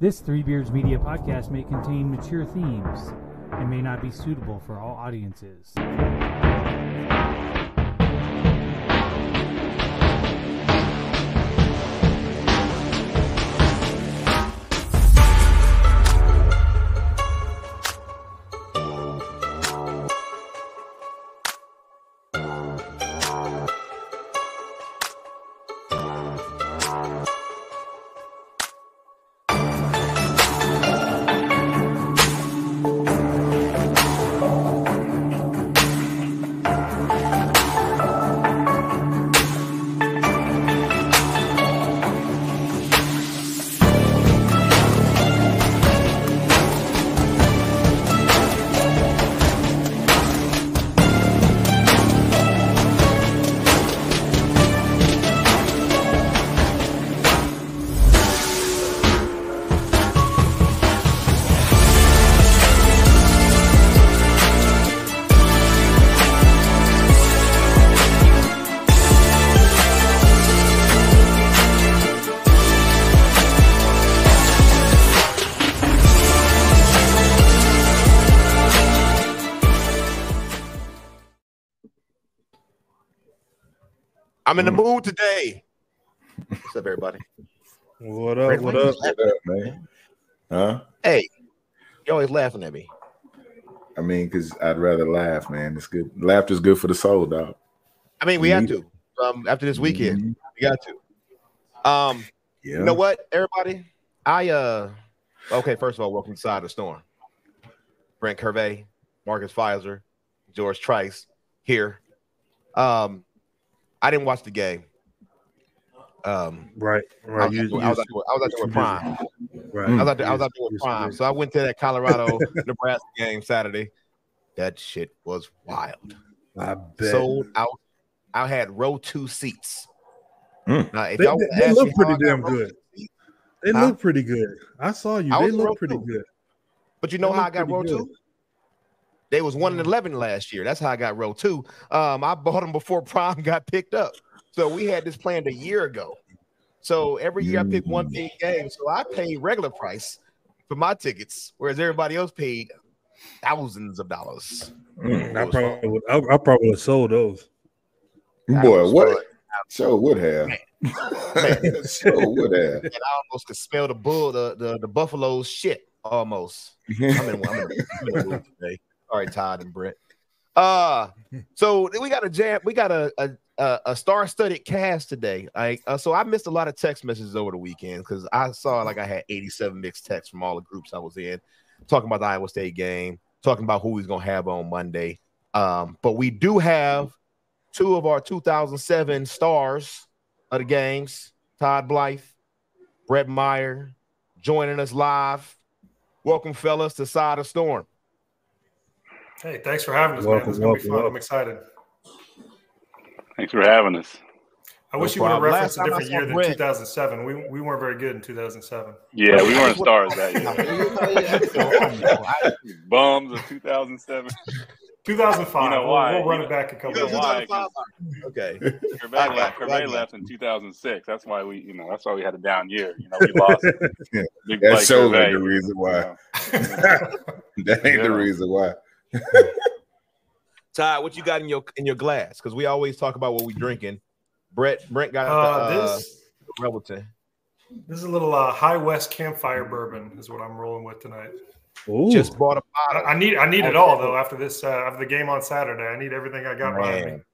This Three Beards Media podcast may contain mature themes and may not be suitable for all audiences. I'm in the mood today. What's up, everybody? What up? Brent, What up? What up, man? Huh? Hey, you always laughing at me. I mean, because I'd rather laugh, man. It's good. Laughter's good for the soul, dog. I mean, we have to. Um, after this weekend, Mhm. we got to. Um, Yeah. you know what, everybody? I uh, okay. First of all, welcome to Side of the Storm. Brent Curvey, Marcus Fizer, George Trice here. Um, I didn't watch the game. Um, Right, I right. was, You, out there- I was out there- I was out there with Prime. right. I was out there, I was out there with Prime. So I went to that Colorado Nebraska game Saturday. That shit was wild. I bet. Sold out. I had row two seats. Mm. Now, if they, y'all they, they look pretty how I got damn good. two seats- They Huh? look pretty good. I saw you. I They look pretty two. good. But you know They how I got row good. two? They was one and eleven last year. That's how I got row two. Um, I bought them before Prime got picked up. So we had this planned a year ago. So every year I pick one big game. So I paid regular price for my tickets, whereas everybody else paid thousands of dollars. Mm. I probably would. I, I probably would have sold those. That Boy, what? fun. Sure would have. So would have. And I almost could smell the bull, the the, the buffalo's shit almost. I'm in, I'm in, I'm in today. Right, Todd and Bret. Uh, so we got a jam. We got a a, a, star-studded cast today. I uh, so I missed a lot of text messages over the weekend because I saw like I had 87 mixed texts from all the groups I was in, talking about the Iowa State game, talking about who he's gonna have on Monday. Um, but we do have two of our 2007 stars of the games, Todd Blythe, Bret Meyer, joining us live. Welcome, fellas, to Side of Storm. Hey, thanks for having us, Welcome, man. This is gonna be fun. welcome. I'm excited. Thanks for having us. I No wish you would have referenced Last a different year than Bret- 2007. We we weren't very good in 2007. Yeah, we weren't stars that year. year. Bums of 2007. 2005. You know we'll, why? we'll run You it back a couple. you know years. why? Okay. Gervais I got left, Gervais left in 2006. That's why we, you know, that's why we had a down year. You know, we lost. Big That Blake shows Gervais, the reason you why. know. That ain't the reason why. Todd, what you got in your in your glass? Because we always talk about what we drinking. Bret Brent got Uh, the, uh, this Revelton. this is a little uh, High West campfire bourbon is what I'm rolling with tonight. Ooh, Just bought a bottle. I need I need it all though after this uh, after the game on Saturday. I need everything I got behind me. Man.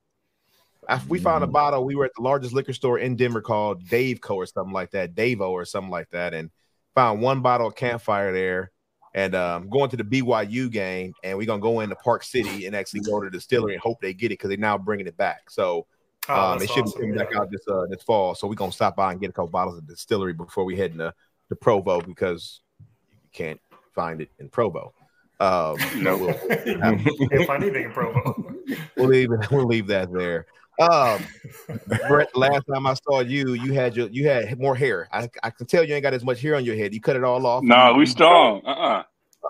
I- we found a bottle. We were at the largest liquor store in Denver called Daveco or something like that, Davo or something like that, and found one bottle of campfire there. And um, going to the BYU game, and we're gonna go into Park City and actually go to the distillery and hope they get it because they're now bringing it back. So Oh, um, it should awesome, be coming yeah. back out this uh, this fall. So we're gonna stop by and get a couple bottles of distillery before we head into to Provo because you can't find it in Provo. Um, No. we'll, Can't find anything in Provo. we'll leave it. We'll leave that there. Um, Bret, last time I saw you, you had your you had more hair. I, I can tell you ain't got as much hair on your head. You cut it all off. No, You- we you- strong. Uh-uh.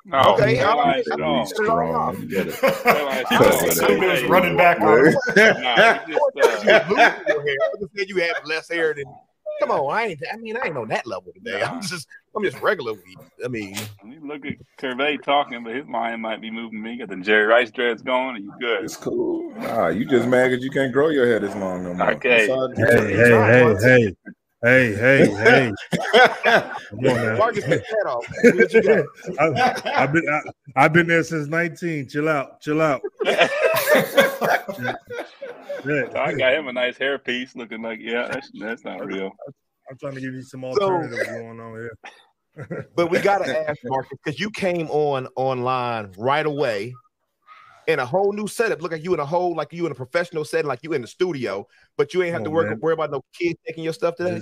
No, Okay, hairline all right. strong. Strong. You get it. Hairline You strong. just assumed it running back on. Nah, we just, You uh, was losing your hair. I just said you had less hair than Come on, I ain't. I mean, I ain't on that level today. I'm just, I'm just regular weed. I mean, I mean, look at Curvey talking, but his mind might be moving me. Got the Jerry Rice dreads going, and you good. It's cool. Nah, you just mad because you can't grow your hair this long no more. Okay. That's Hey, hey, hey, hey, hey, hey, hey. Come on now. Marcus, get that off. What you? I, I've been I, I've been there since 19. Chill out, chill out. Yeah. I got him a nice hairpiece, looking like yeah, that's that's not real. I'm trying to give you some alternatives going on here. But we gotta ask Marcus because you came on online right away in a whole new setup. Look like you in a whole like you in a professional setting, like you in the studio, but you ain't have Come to work worry about no kids taking your stuff today.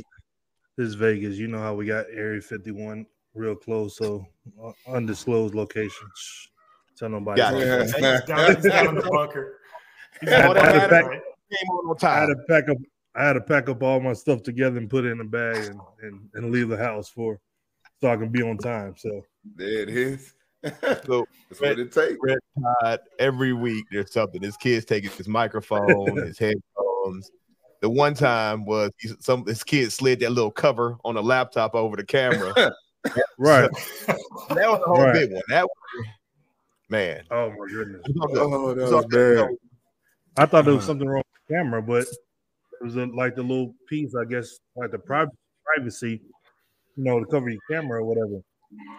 This is Vegas. You know how we got Area 51 real close, so uh, undisclosed location. Shh. Tell nobody. Got it. He's down, he's down in the bunker. He's I had to pack- right. came on on I had time. pack up. I had to pack up all my stuff together and put it in a bag and, and, and leave the house for so I can be on time. So There it is. So That's what it takes. Red Tide every week there's something. His kids taking his microphone, his headphones. The one time was he, some his kid slid that little cover on the laptop over the camera. right. that was a whole Right. big one. That was man. Oh my goodness. It's all good. Oh, that was good. bad. So, I thought there was something wrong with the camera, but it was like the little piece, I guess, like the privacy, you know, to cover your camera or whatever.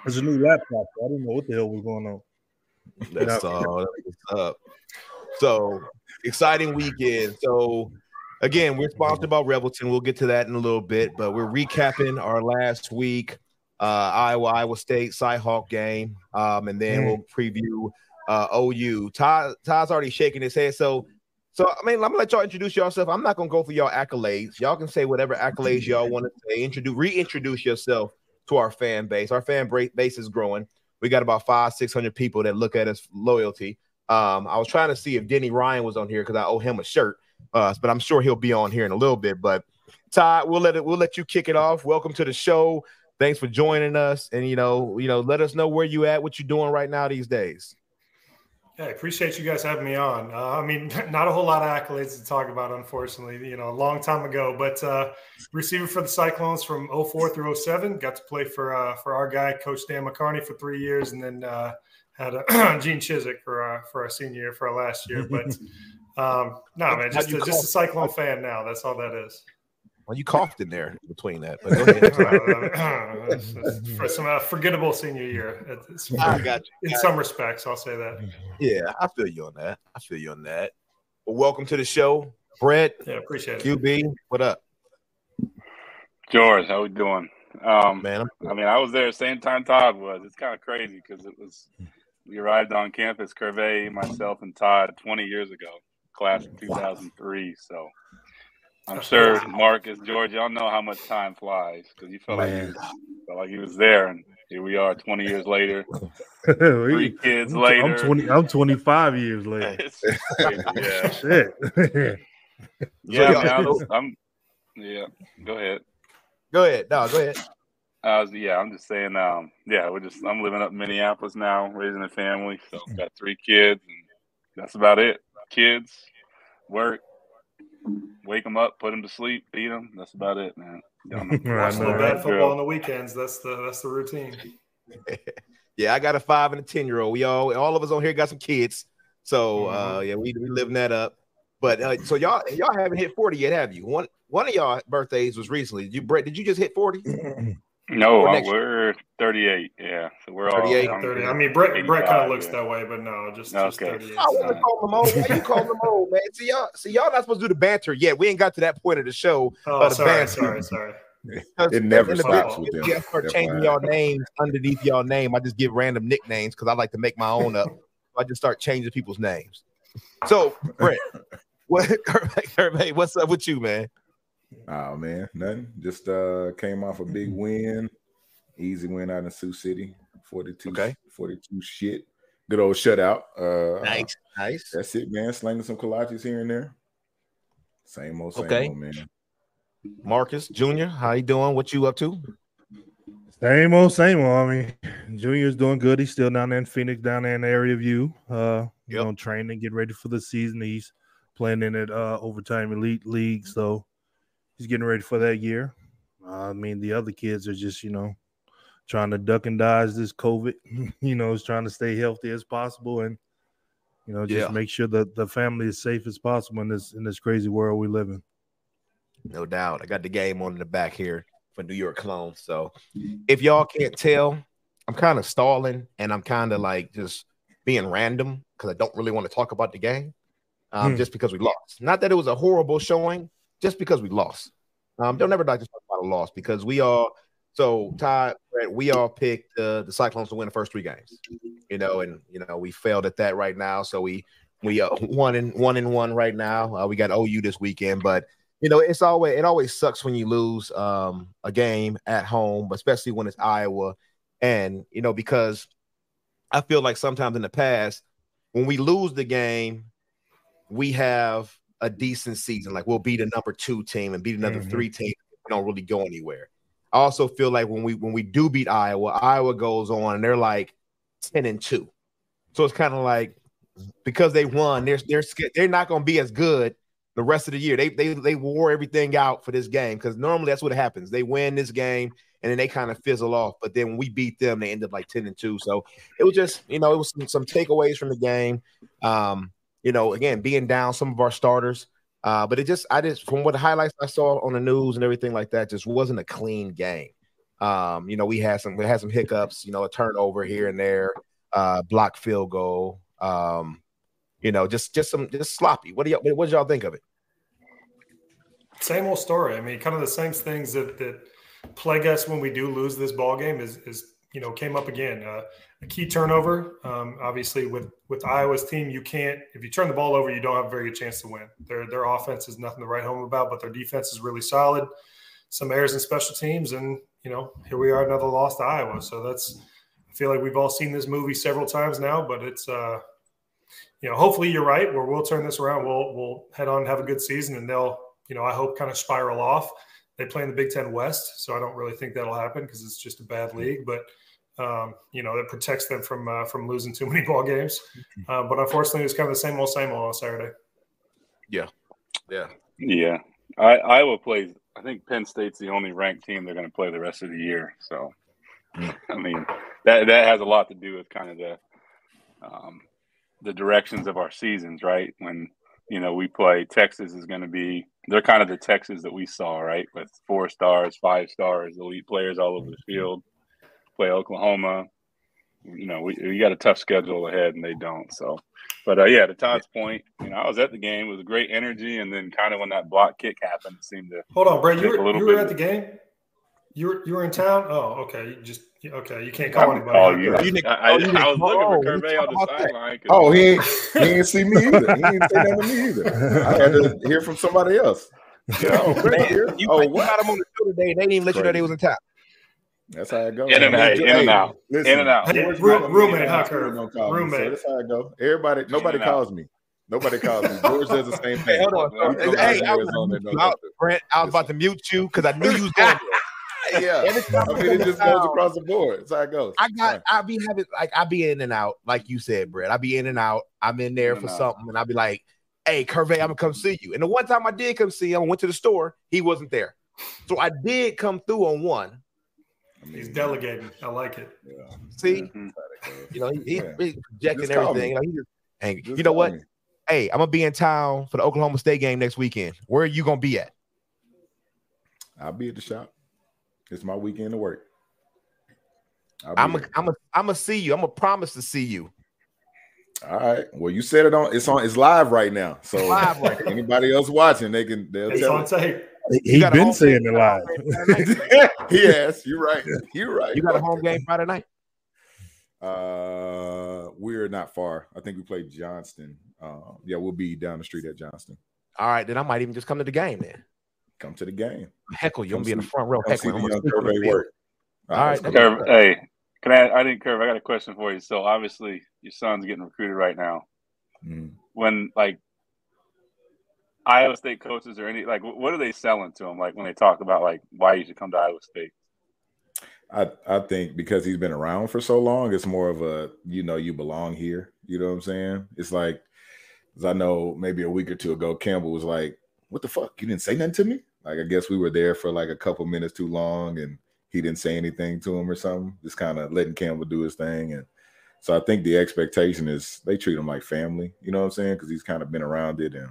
It's a new laptop. So I didn't know what the hell was going on. That's all. That's up. So exciting weekend. So again, we're sponsored by Revelton. We'll get to that in a little bit, but we're recapping our last week uh, Iowa Iowa State Cyhawk game, um, and then Mm. we'll preview uh, OU. Todd Todd's already shaking his head. So. So I mean, I'm gonna let y'all introduce yourself. I'm not gonna go for y'all accolades. Y'all can say whatever accolades y'all want to say. Introduce, reintroduce yourself to our fan base. Our fan base is growing. We got about five, six hundred people that look at us loyalty. Um, I was trying to see if Denny Ryan was on here because I owe him a shirt, uh, but I'm sure he'll be on here in a little bit. But Todd, we'll let it. We'll let you kick it off. Welcome to the show. Thanks for joining us, and you know, you know, let us know where you at, what you're doing right now these days. I appreciate you guys having me on. Uh, I mean, not a whole lot of accolades to talk about, unfortunately, you know, a long time ago, but uh, receiver for the Cyclones from 04 through 07, got to play for uh, for our guy, Coach Dan McCarney, for three years, and then uh, had uh, Gene Chizik for, uh, for our senior year, for our last year. But um, no, man, just a, just a Cyclone fan now. That's all that is. Well, you coughed in there between that. But go ahead. Uh, for some uh, forgettable senior year It's- I got you. in some respects, I'll say that. Yeah, I feel you on that. I feel you on that. Well, welcome to the show, Bret, Yeah, appreciate it. QB. What up, George, how we doing? Um, man? I'm- I mean, I was there same time Todd was. It's kind of crazy because it was we arrived on campus, Curvey, myself, and Todd 20 years ago, class of 2003. So I'm sure Marcus, George, y'all know how much time flies because you felt like you felt like he was there, and here we are 20 years later, three We- kids I'm, later. I'm 20. I'm 25 years later. It's yeah, Shit. yeah. y'all- I mean, I was, I'm, yeah. Go ahead. Go ahead. No, go ahead. I was, yeah, I'm just saying, um, yeah, we're just, I'm living up in Minneapolis now, raising a family. So got three kids, and that's about it. Kids, work, wake them up, put them to sleep, feed them. That's about it, man. Y'all Watch a know, little right? bad football on the weekends. That's the that's the routine. Yeah, I got a five and a ten year old. We all all of us on here got some kids. So uh yeah, we we living that up. But uh, so y'all y'all haven't hit 40 yet, have you? One one of y'all birthdays was recently. Did You Bret, did you just hit 40? No, uh, we're 38. Yeah, so we're all 38. Yeah, I'm 30. I mean, Bret Bret kind of looks yeah. that way, but no, just, just Okay. 38. I want to call them old. Why you call them old, man? See y'all, see y'all not supposed to do the banter yet. We ain't got to that point of the show. Oh, Uh, the sorry, band- sorry, sorry. It never In the stops bit- with them. Yeah, I start changing y'all names underneath y'all name. I just give random nicknames because I like to make my own up. I just start changing people's names. So, Bret, what, Hervé, what's up with you, man? Oh man, nothing. Just uh came off a big win. Easy win out in Sioux City. 42, Okay. 42 shit. Good old shutout. Uh nice. Nice. That's it, man. Slinging some collages here and there. Same old, same Okay. old, man. Marcus Jr., how you doing? What you up to? Same old, same old. I mean, Junior's doing good. He's still down there in Phoenix, down there in the area view. Uh, you Yep. know, training, getting ready for the season. He's playing in it uh overtime elite league, so he's getting ready for that year. Uh, I mean, the other kids are just, you know, trying to duck and dodge this COVID. you know, is trying to stay healthy as possible and you know, just Yeah. make sure that the family is safe as possible in this in this crazy world we live in. No doubt. I got the game on in the back here for New York Clones. So if y'all can't tell, I'm kind of stalling and I'm kind of like just being random because I don't really want to talk about the game. Um, Hmm. just because we lost. Not that it was a horrible showing, just because we lost. Um, don't ever like to talk about a loss because we all so Todd, we all picked uh, the Cyclones to win the first three games. You know, and you know, we failed at that right now. So we we uh, one and one and one right now. Uh, we got OU this weekend, but you know, it's always it always sucks when you lose um, a game at home, especially when it's Iowa. And you know, because I feel like sometimes in the past, when we lose the game, we have a decent season. Like we'll beat a number two team and beat another Mhm. three team. We don't really go anywhere. I also feel like when we when we do beat Iowa, Iowa goes on and they're like ten and two. So it's kind of like because they won, they're they're they're not going to be as good the rest of the year. They they they wore everything out for this game because normally that's what happens. They win this game and then they kind of fizzle off. But then when we beat them, they end up like ten and two. So it was just you know it was some, some takeaways from the game. Um, you know, again being down some of our starters. Uh, but it just I just from what highlights I saw on the news and everything like that, just wasn't a clean game. Um, you know, we had some we had some hiccups, you know, a turnover here and there, uh, block field goal. Um, you know, just just some just sloppy. What do y'all what did y'all think of it? Same old story. I mean, kind of the same things that that plague us when we do lose this ball game is is you know came up again. Uh, a key turnover. Um, obviously, with with Iowa's team, you can't if you turn the ball over, you don't have a very good chance to win. Their their offense is nothing to write home about, but their defense is really solid. Some errors in special teams, and you know here we are, another loss to Iowa. So that's I feel like we've all seen this movie several times now, but it's uh, you know hopefully you're right where we'll turn this around. We'll we'll head on and have a good season, and they'll you know I hope kind of spiral off. They play in the Big Ten West, so I don't really think that'll happen because it's just a bad league. But um, you know that protects them from uh, from losing too many ball games. Uh, but unfortunately, it's kind of the same old same old on Saturday. Yeah, yeah. Yeah, I, Iowa plays. I think Penn State's the only ranked team they're going to play the rest of the year. So, I mean, that that has a lot to do with kind of the um, the directions of our seasons, right? When you know we play, Texas is going to be they're kind of the Texas that we saw, right? With four stars, five stars, elite players all over the field. Play Oklahoma. You know, we, we got a tough schedule ahead, and they don't. So, but uh, yeah, to Todd's point, you know, I was at the game. It was a great energy, and then kind of when that block kick happened, it seemed to Hold on, Bret. You were you were at the game. You were you were in town. Oh, okay. You just okay. You can't call I anybody. call you. You didn't- I, I, oh, you didn't I was call- looking oh, for we Curvey on the about that. sideline. 'cause- Oh, he ain't, he ain't see me either. He ain't say nothing to me either. I had to hear from somebody else. Oh, Bret here. You, oh, you got them on the show today. They didn't even let you know they was in town. That's how it goes. In and out, in and out, listen, in and out. Hey, George room- Michael roommate, Lee huh, Curve? don't call Roommate. So that's how it go. Everybody, nobody and out. calls me. Nobody calls me. George does the same Hey, thing. hold on. I'm Hey, I was, Arizona, about to mute you out, Brent, I was about to mute you because I knew you was going. there. Yeah, I I mean, it just goes across the board. That's how it goes. I got, I be having like I be in and out, like you said, Bret. I be in and out. I'm in there In for and out. something, and I'll be like, "Hey, Curvey, I'm gonna come see you." And the one time I did come see him, I went to the store. He wasn't there, so I did come through on one. I mean, He's delegating. I like it. Yeah, See, Mhm. that's how it goes. you know, he, he's Yeah. projecting everything. me. You know, he just, hey, Just you know what? me. Hey, I'm gonna be in town for the Oklahoma State game next weekend. Where are you gonna be at? I'll be at the shop. It's my weekend to work. I'll be I'm a, there. I'm a, I'm gonna see you. I'm gonna promise to see you. All right. Well, you said it on. It's on. It's live right now. So Live right anybody else watching, they can. They'll It's tell. on tape. He got been saying game it live. Friday yes, you're right. You're right. You got a home game Friday night. Uh, we're not far. I think we played Johnston. Uh, yeah, we'll be down the street at Johnston. All right, then I might even just come to the game then. Come to the game. Heckle you. I'm Come gonna be in the front row. Heckle, see Heckling. the I'm young gonna sneak on Curve field. work. All right, that's that's cool. Curve, hey, can I? I didn't Curve. I got a question for you. So obviously, your son's getting recruited right now. Mm. When like Iowa State coaches or any like, what are they selling to him? Like when they talk about like why you should come to Iowa State. I, I think because he's been around for so long, it's more of a you know you belong here. You know what I'm saying? It's like I know maybe a week or two ago, Campbell was like, "What the fuck? You didn't say nothing to me? Like I guess we were there for like a couple minutes too long, and he didn't say anything to him or something. Just kind of letting Campbell do his thing, and so I think the expectation is they treat him like family. You know what I'm saying? Because he's kind of been around it, and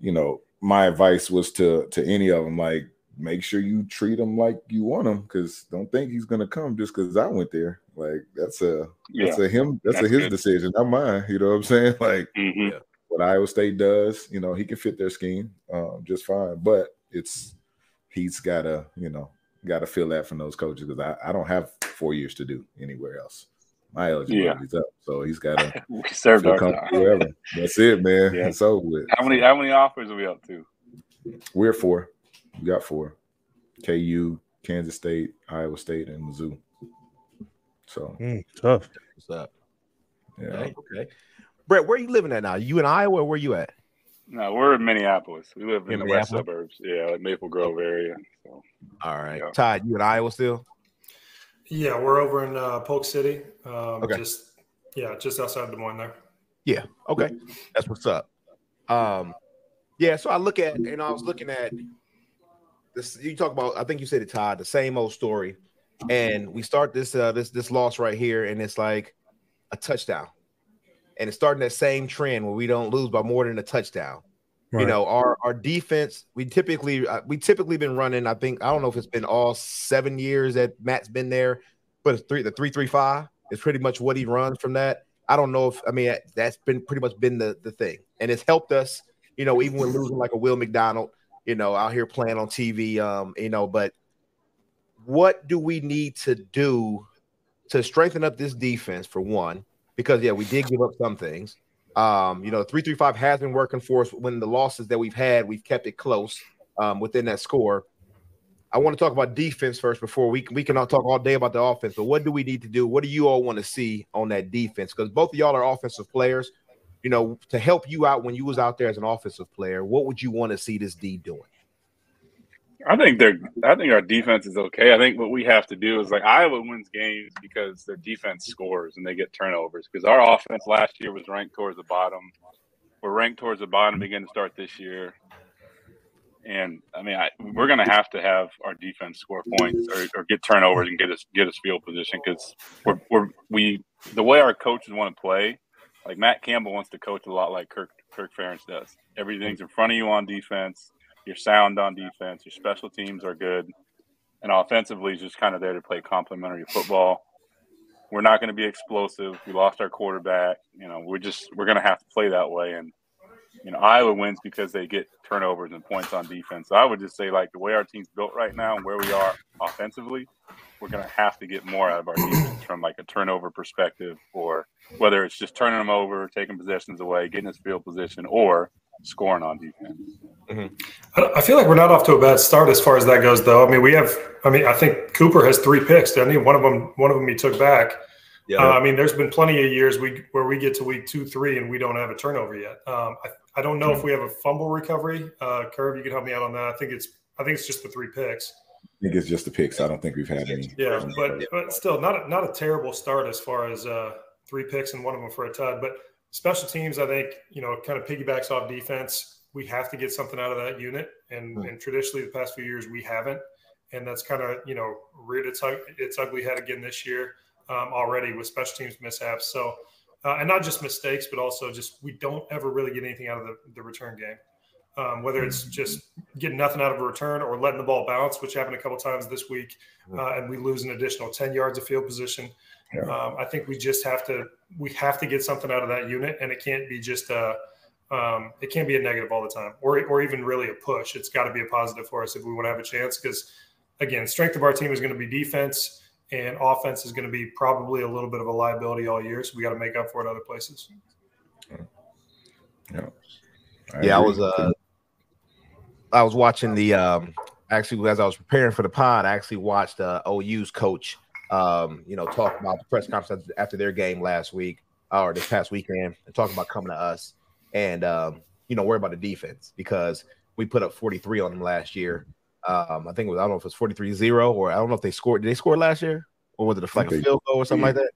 you know, my advice was to to any of them like make sure you treat him like you want him because don't think he's gonna come just because I went there. Like that's a yeah. that's a him that's, that's a his good. decision, not mine. You know what I'm saying? Like mm-hmm. yeah, what Iowa State does, you know, he can fit their scheme um, just fine. But it's he's gotta, you know, gotta feel that from those coaches because I, I don't have four years to do anywhere else. My eligibility's yeah. up, so he's gotta serve our wherever. That's it, man. Yeah. It's over with. How many how many offers are we up to? We're four. We got four. KU, Kansas State, Iowa State, and Mizzou. So mm, tough. What's up? Yeah. Okay. okay. Brett, where are you living at now? You in Iowa? where are you at? No, we're in Minneapolis. We live in, in the west suburbs. Yeah, like Maple Grove area. So, all right. Yeah. Todd, you in Iowa still? Yeah, we're over in uh, Polk City. Um, okay. Just yeah, just outside Des Moines there. Yeah. Okay. That's what's up. Um, yeah. So I look at, and I was looking at this. You talk about. I think you said it, Todd. The same old story, and we start this uh, this this loss right here, and it's like a touchdown, and it's starting that same trend where we don't lose by more than a touchdown. Right. You know, our our defense. We typically uh, we typically been running. I think I don't know if it's been all seven years that Matt's been there, but three the three three five is pretty much what he runs from that. I don't know if I mean that's been pretty much been the the thing, and it's helped us. You know, even when losing like a Will McDonald, you know, out here playing on TV, um, you know, but what do we need to do to strengthen up this defense for one? Because yeah, we did give up some things. Um, you know, three three five has been working for us. When the losses that we've had, we've kept it close um, within that score. I want to talk about defense first before we we can all talk all day about the offense. But what do we need to do? What do you all want to see on that defense? Because both of y'all are offensive players. You know, to help you out when you was out there as an offensive player, what would you want to see this D doing? I think they're. I think our defense is okay. I think what we have to do is like Iowa wins games because their defense scores and they get turnovers. Because our offense last year was ranked towards the bottom. We're ranked towards the bottom again to start this year. And I mean, I, we're going to have to have our defense score points or, or, get turnovers and get us get us field position because we're, we're we the way our coaches want to play. Like Matt Campbell wants to coach a lot like Kirk Kirk Ferentz does. Everything's in front of you on defense you're sound on defense. Your special teams are good, and offensively, is just kind of there to play complementary football. We're not going to be explosive. We lost our quarterback. You know, we're just we're going to have to play that way. And you know, Iowa wins because they get turnovers and points on defense. So I would just say, like the way our team's built right now and where we are offensively, we're going to have to get more out of our defense from like a turnover perspective, or whether it's just turning them over, taking possessions away, getting us field position, or scoring on defense. Mm-hmm. I feel like we're not off to a bad start as far as that goes, though. I mean, we have. I mean, I think Cooper has three picks, doesn't he? One of them, one of them, he took back. Yeah. Uh, I mean, there's been plenty of years we where we get to week two, three, and we don't have a turnover yet. Um, I, I, don't know mm-hmm. if we have a fumble recovery uh, curve. You can help me out on that. I think it's. I think it's just the three picks. I think it's just the picks. I don't think we've had any. Yeah, but but still, not a, not a terrible start as far as uh, three picks and one of them for a tud. But special teams, I think, you know, kind of piggybacks off defense. We have to get something out of that unit, and, mm-hmm. and traditionally the past few years we haven't, and that's kind of you know reared its its ugly head again this year um, already with special teams mishaps. So, uh, and not just mistakes, but also just we don't ever really get anything out of the, the return game. Um, whether it's just getting nothing out of a return or letting the ball bounce, which happened a couple times this week, hmm. uh, and we lose an additional ten yards of field position. Yeah. Um, I think we just have to we have to get something out of that unit, and it can't be just a um, it can't be a negative all the time, or or even really a push. It's got to be a positive for us if we want to have a chance. Because again, strength of our team is going to be defense, and offense is going to be probably a little bit of a liability all year. So we got to make up for it other places. Yeah, I yeah. I was uh, I was watching the um, actually as I was preparing for the pod. I actually watched uh, OU's coach um, you know, talk about the press conference after their game last week or this past weekend and talk about coming to us and um, you know, worry about the defense because we put up 43 on them last year. Um, I think it was I don't know if it was 43-0 or I don't know if they scored. Did they score last year? Or was it a, like a field goal or something like that?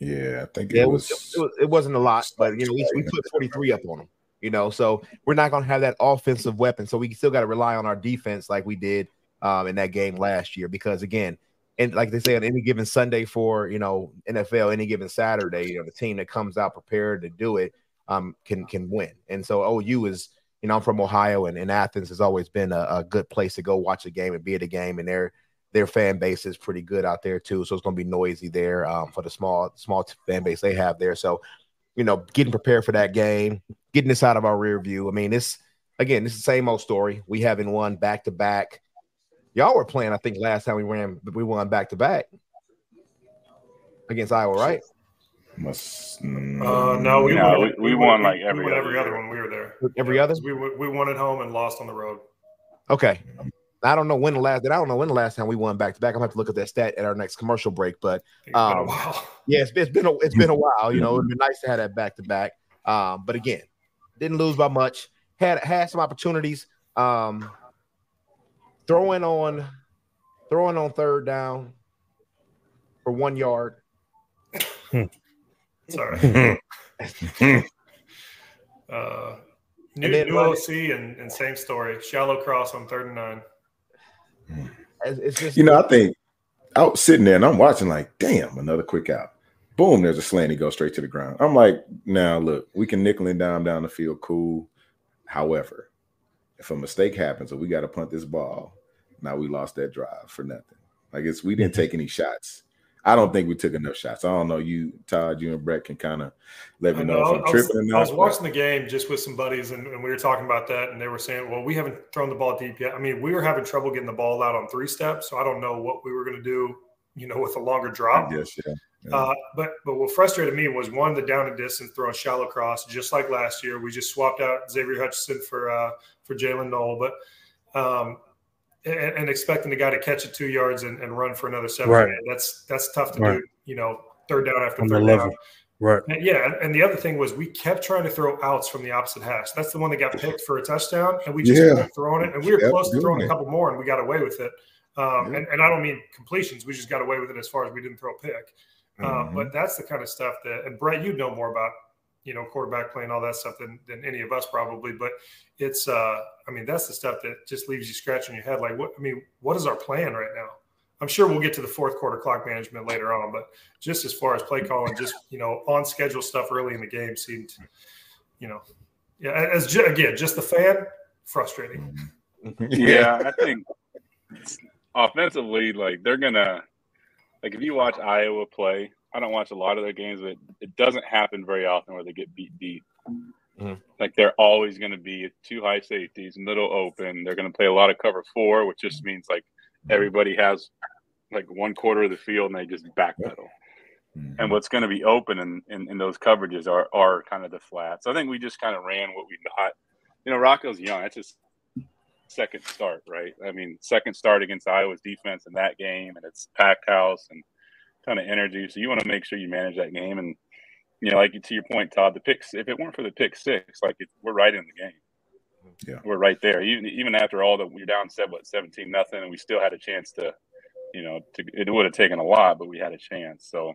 Yeah, I think yeah, it, was, it, was, it, wasn't a lot, but you know, we, we put 43 up on them. You know, so we're not going to have that offensive weapon. So we still got to rely on our defense like we did um, in that game last year. Because again, and like they say on any given Sunday for you know NFL, any given Saturday, you know the team that comes out prepared to do it um, can can win. And so OU is, you know, I'm from Ohio, and, and Athens has always been a, a good place to go watch a game and be at a game, and their their fan base is pretty good out there too. So it's going to be noisy there um, for the small small fan base they have there. So you know, getting prepared for that game, getting this out of our rear view. I mean, this again, it's the same old story. We haven't won back to back. Y'all were playing, I think, last time we ran, we won back to back against Iowa, right? Must, mm, uh, no, we, no, won, we, we, won like every, won every other one. We were there. Every other? We we won at home and lost on the road. Okay. I don't know when the last I don't know when the last time we won back to back. I'm gonna have to look at that stat at our next commercial break. But um, yeah, it's, it's been a, it's been a while. You know, it'd be nice to have that back to back. Um, but again, didn't lose by much. Had had some opportunities. Um, throwing on throwing on third down for one yard. Sorry. uh, new, new OC and, and same story. Shallow cross on third and nine. It's just you know, I think I was sitting there and I'm watching like, damn, another quick out. Boom, there's a slant. He goes straight to the ground. I'm like, now look, we can nickel and dime down the field, cool. However, if a mistake happens or we got to punt this ball, now we lost that drive for nothing. Like it's we didn't take any shots. I don't think we took enough shots. I don't know. You, Todd, you and Bret can kind of let me know, know if I'm tripping or not. I was watching the game just with some buddies, and, and, we were talking about that, and they were saying, "Well, we haven't thrown the ball deep yet." I mean, we were having trouble getting the ball out on three steps, so I don't know what we were going to do, you know, with a longer drop. Yes, yeah. yeah. Uh, but but what frustrated me was one the down and distance throwing shallow cross, just like last year. We just swapped out Xavier Hutchinson for uh, for Jaylin Noel, but um, and, and, expecting the guy to catch it two yards and, and run for another seven. Right. That's that's tough to right. do. You know, third down after On third down. Right. And yeah, and the other thing was we kept trying to throw outs from the opposite hash. That's the one that got picked for a touchdown, and we just yeah. kept throwing it. And we were close to throwing it. a couple more, and we got away with it. Um, yeah. and, and I don't mean completions; we just got away with it as far as we didn't throw a pick. Um, mm-hmm. but that's the kind of stuff that, and Bret, you know more about you know quarterback playing all that stuff than, than any of us probably but it's uh i mean that's the stuff that just leaves you scratching your head like what i mean what is our plan right now? I'm sure we'll get to the fourth quarter clock management later on but just as far as play calling just you know on schedule stuff early in the game seemed you know yeah as again just the fan frustrating. Yeah. I think offensively like they're gonna like if you watch iowa play I don't watch a lot of their games, but it doesn't happen very often where they get beat deep. Mm-hmm. Like they're always going to be two high safeties, middle open. They're going to play a lot of cover four, which just means like everybody has like one quarter of the field and they just backpedal. Mm-hmm. And what's going to be open in, in, in, those coverages are, are kind of the flats. I think we just kind of ran what we got. You know, Rocco's young. It's his second start, right? I mean, second start against Iowa's defense in that game, and it's packed house and – ton of energy. So you want to make sure you manage that game. And you know, like to your point, Todd, the picks. If it weren't for the pick six, like it, we're right in the game. Yeah, we're right there. Even even after all that, we're down seven, what seventeen nothing, and we still had a chance to, you know, to, it would have taken a lot, but we had a chance. So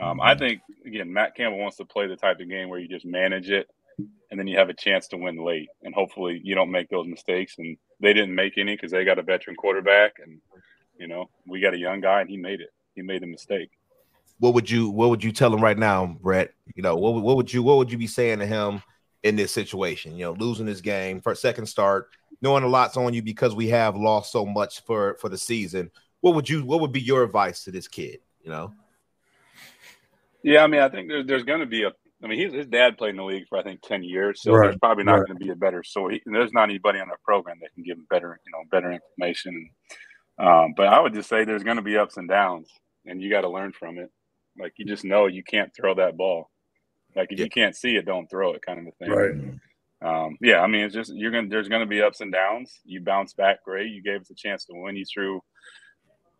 um, I think again, Matt Campbell wants to play the type of game where you just manage it, and then you have a chance to win late, and hopefully you don't make those mistakes. And they didn't make any because they got a veteran quarterback, and you know we got a young guy, and he made it he made a mistake. What would you What would you tell him right now, Bret? You know, what what would you What would you be saying to him in this situation? You know, losing this game for a second start, knowing a lot's on you because we have lost so much for for the season. What would you What would be your advice to this kid? You know. Yeah, I mean, I think there's there's going to be a. I mean, his, his dad played in the league for I think ten years, so right. there's probably not right. going to be a better. So he, there's not anybody on our program that can give him better, you know, better information. Um, but I would just say there's going to be ups and downs, and you got to learn from it. Like you just know you can't throw that ball. Like if yeah. you can't see it, don't throw it, kind of a thing. Right. Um, yeah, I mean, it's just you're gonna. There's gonna be ups and downs. You bounce back great. You gave us a chance to win. You threw.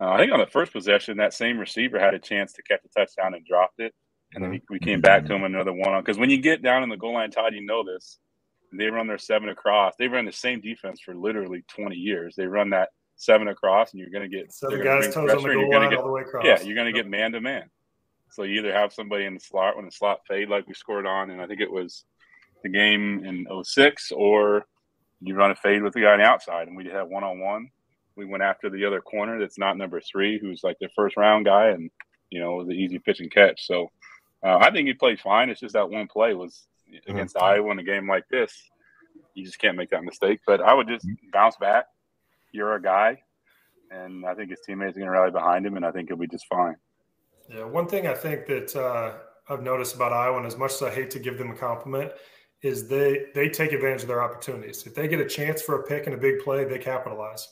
Uh, I think on the first possession, that same receiver had a chance to catch a touchdown and dropped it, and then we, we came back to him another one on. Because when you get down in the goal line, Todd, you know this. They run their seven across. They run the same defense for literally 20 years. They run that seven across, and you're going to get seven guys toes on the goal line get, all the way across. Yeah, you're going to get man to man. So you either have somebody in the slot when the slot fade, like we scored on, and I think it was the game in 06 or you run a fade with the guy on the outside. And we had one on one. We went after the other corner that's not number three, who's like the first round guy, and you know, it was an easy pitch and catch. So uh, I think he played fine. It's just that one play was against mm-hmm. Iowa in a game like this. You just can't make that mistake. But I would just bounce back. You're a guy, and I think his teammates are going to rally behind him, and I think he'll be just fine. Yeah, one thing I think that uh, I've noticed about Iowa, and as much as I hate to give them a compliment, is they they take advantage of their opportunities. If they get a chance for a pick and a big play, they capitalize.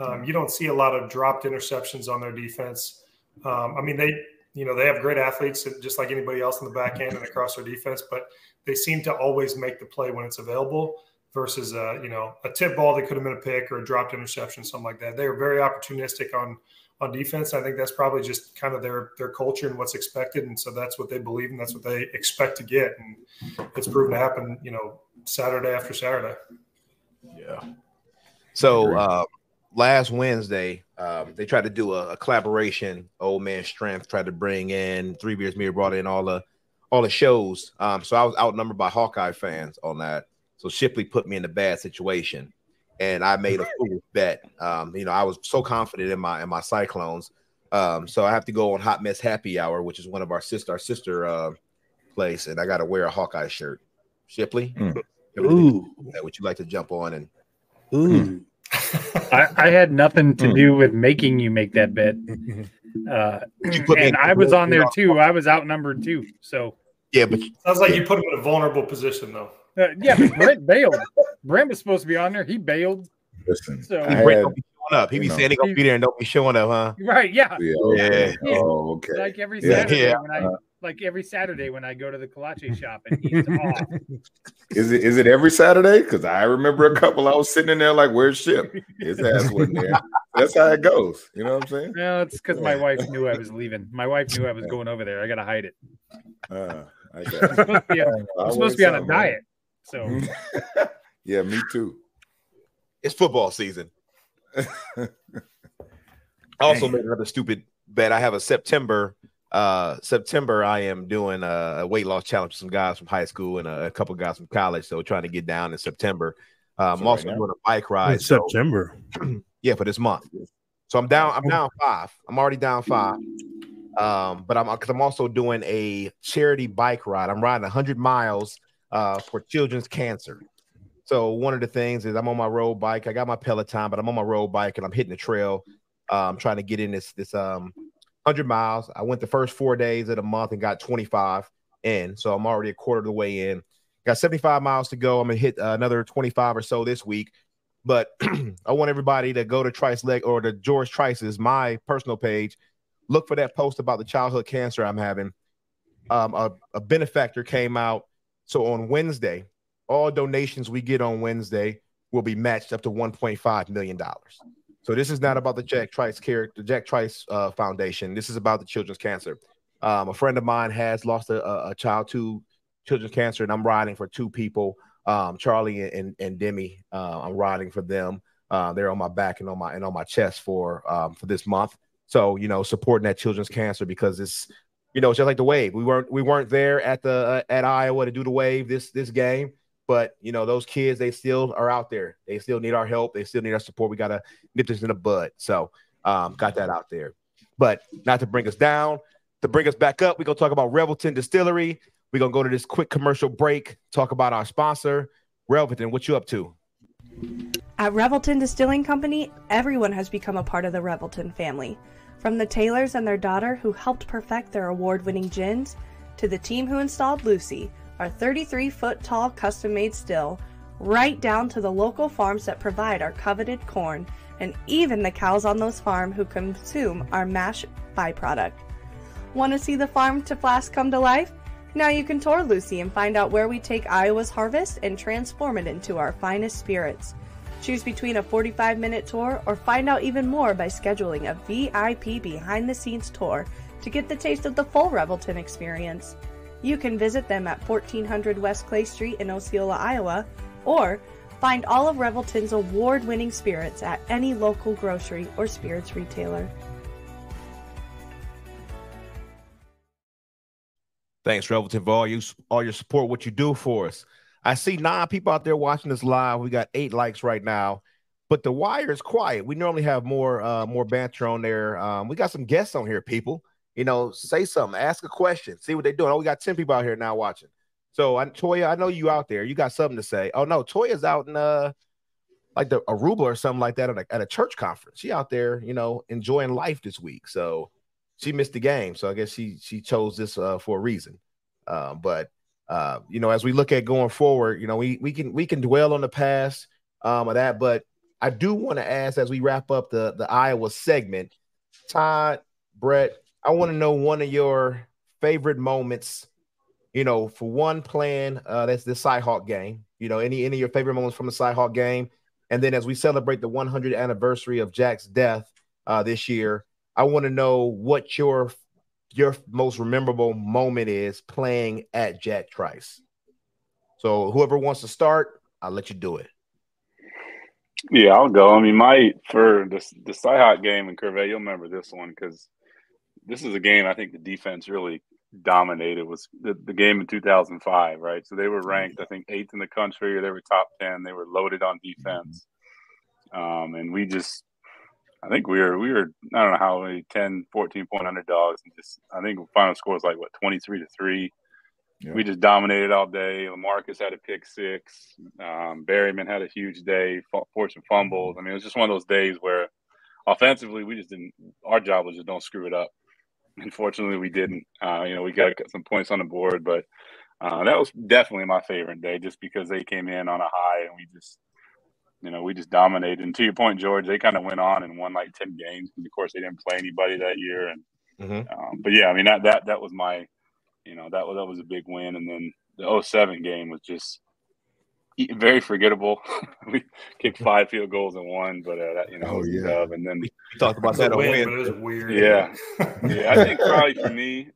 Um, you don't see a lot of dropped interceptions on their defense. Um, I mean, they you know they have great athletes, just like anybody else in the back end and across their defense, but they seem to always make the play when it's available. Versus, a you know, a tip ball that could have been a pick or a dropped interception, something like that. They are very opportunistic on on defense. I think that's probably just kind of their their culture and what's expected, and so that's what they believe and that's what they expect to get, and it's proven to happen. You know, Saturday after Saturday. Yeah. So uh, last Wednesday, um, they tried to do a, a, collaboration. Old Man Strength tried to bring in Three Beards Media, brought in all the all the shows. Um, so I was outnumbered by Hawkeye fans on that. So Shipley put me in a bad situation and I made a foolish bet. Um, you know, I was so confident in my in my Cyclones. Um, so I have to go on Hot Mess Happy Hour, which is one of our sister our sister uh, place, and I got to wear a Hawkeye shirt. Shipley, mm. ooh, would you like to jump on and? Ooh, I, I, had nothing to mm. do with making you make that bet. Uh, and I was on there too. I was outnumbered too. So yeah, but sounds like you put him in a vulnerable position though. Uh, yeah, but Brent bailed. Brent was supposed to be on there. He bailed. Listen, so Brent don't be showing up. He be know, saying he gonna be there and don't be showing up, huh? Right? Yeah. Yeah. yeah. Oh, okay. Like every Saturday yeah. when I uh, like every Saturday when I go to the kolache shop and he's off. Is it is it every Saturday? Because I remember a couple I was sitting in there like, "Where's Ship?" His ass wasn't there. That's how it goes. You know what I'm saying? No, it's because my wife knew I was leaving. My wife knew I was going over there. I gotta hide it. Uh, I guess. I'm supposed to be on, I'm supposed to be on a diet. So yeah, me too. It's football season. I also made another stupid bet. I have a September. Uh, September, I am doing a, weight loss challenge with some guys from high school and a, a couple guys from college. So trying to get down in September. Uh, I'm also right doing a bike ride. In September. Yeah, for this month. So I'm down. I'm down five. I'm already down five. Um, but I'm because I'm also doing a charity bike ride. I'm riding 100 miles uh, for children's cancer. So one of the things is I'm on my road bike. I got my Peloton, but I'm on my road bike and I'm hitting the trail. I'm um, trying to get in this this um 100 miles. I went the first four days of the month and got 25 in, so I'm already a quarter of the way in. Got 75 miles to go. I'm gonna hit uh, another 25 or so this week. But I want everybody to go to Trice Leg or to George Trice's my personal page. Look for that post about the childhood cancer I'm having. Um, a, a benefactor came out so on Wednesday, all donations we get on Wednesday will be matched up to 1.5 million dollars. So this is not about the Jack Trice character, Jack Trice uh, Foundation. This is about the children's cancer. Um, a friend of mine has lost a, a, child to children's cancer, and I'm riding for two people, um, Charlie and, and Demi. Uh, I'm riding for them. Uh, they're on my back and on my and on my chest for um, for this month. So you know, supporting that children's cancer because it's you know, it's just like the wave. We weren't we weren't there at the uh, at Iowa to do the wave this this game, but you know those kids they still are out there. They still need our help. They still need our support. We gotta nip this in the bud. So um, got that out there. But not to bring us down, to bring us back up, we're gonna talk about Revelton Distillery. We're gonna go to this quick commercial break, talk about our sponsor, Revelton. What you up to? At Revelton Distilling Company, everyone has become a part of the Revelton family. From the tailors and their daughter who helped perfect their award winning gins, to the team who installed Lucy, our 33 foot tall custom made still, right down to the local farms that provide our coveted corn, and even the cows on those farms who consume our mash byproduct. Want to see the farm to flask come to life? Now you can tour Lucy and find out where we take Iowa's harvest and transform it into our finest spirits. Choose between a 45 minute tour or find out even more by scheduling a VIP behind the scenes tour to get the taste of the full Revelton experience. You can visit them at 1400 West Clay Street in Osceola, Iowa, or find all of Revelton's award winning spirits at any local grocery or spirits retailer. Thanks, Revelton, for all, you, all your support, what you do for us. I see nine people out there watching this live. We got eight likes right now, but the wire is quiet. We normally have more uh more banter on there. Um, we got some guests on here, people. You know, say something, ask a question, see what they're doing. Oh, we got 10 people out here now watching. So I Toya, I know you out there. You got something to say. Oh no, Toya's out in uh like the Aruba or something like that at a, at a church conference. She out there, you know, enjoying life this week. So she missed the game. So I guess she she chose this uh, for a reason. Uh, but uh, you know, as we look at going forward, you know, we we can we can dwell on the past um, of that, but I do want to ask as we wrap up the the Iowa segment, Todd, Bret, I want to know one of your favorite moments. You know, for one plan, uh, that's the Cyhawk game. You know, any any of your favorite moments from the Cyhawk game, and then as we celebrate the 100th anniversary of Jack's death uh, this year, I want to know what your your most memorable moment is playing at Jack Trice. So whoever wants to start, I'll let you do it. Yeah, I'll go. I mean, my for the the Cyhawk game in Curve, you'll remember this one because this is a game I think the defense really dominated. Was the, the game in 2005, right? So they were ranked, I think, eighth in the country. They were top ten. They were loaded on defense, um, and we just, I think we were we were I don't know how many 10, 14 point underdogs, and just I think final score was like what 23 to three yeah. We just dominated all day. Lamarcus had a pick six. Um, Berryman had a huge day, some fumbles. I mean, it was just one of those days where offensively we just didn't. Our job was just don't screw it up. Unfortunately, we didn't. Uh, you know, we got some points on the board, but uh, that was definitely my favorite day, just because they came in on a high and we just, you know, we just dominated. And to your point, George, they kind of went on and won like ten games. And of course, they didn't play anybody that year. And mm-hmm. um, but yeah, I mean that that that was my you know that was that was a big win, and then the 07 game was just very forgettable. we kicked five field goals and one, but uh, that, you know, oh, yeah. Dub. and then we talked about that win, but it was weird. Yeah, yeah. I think probably for me,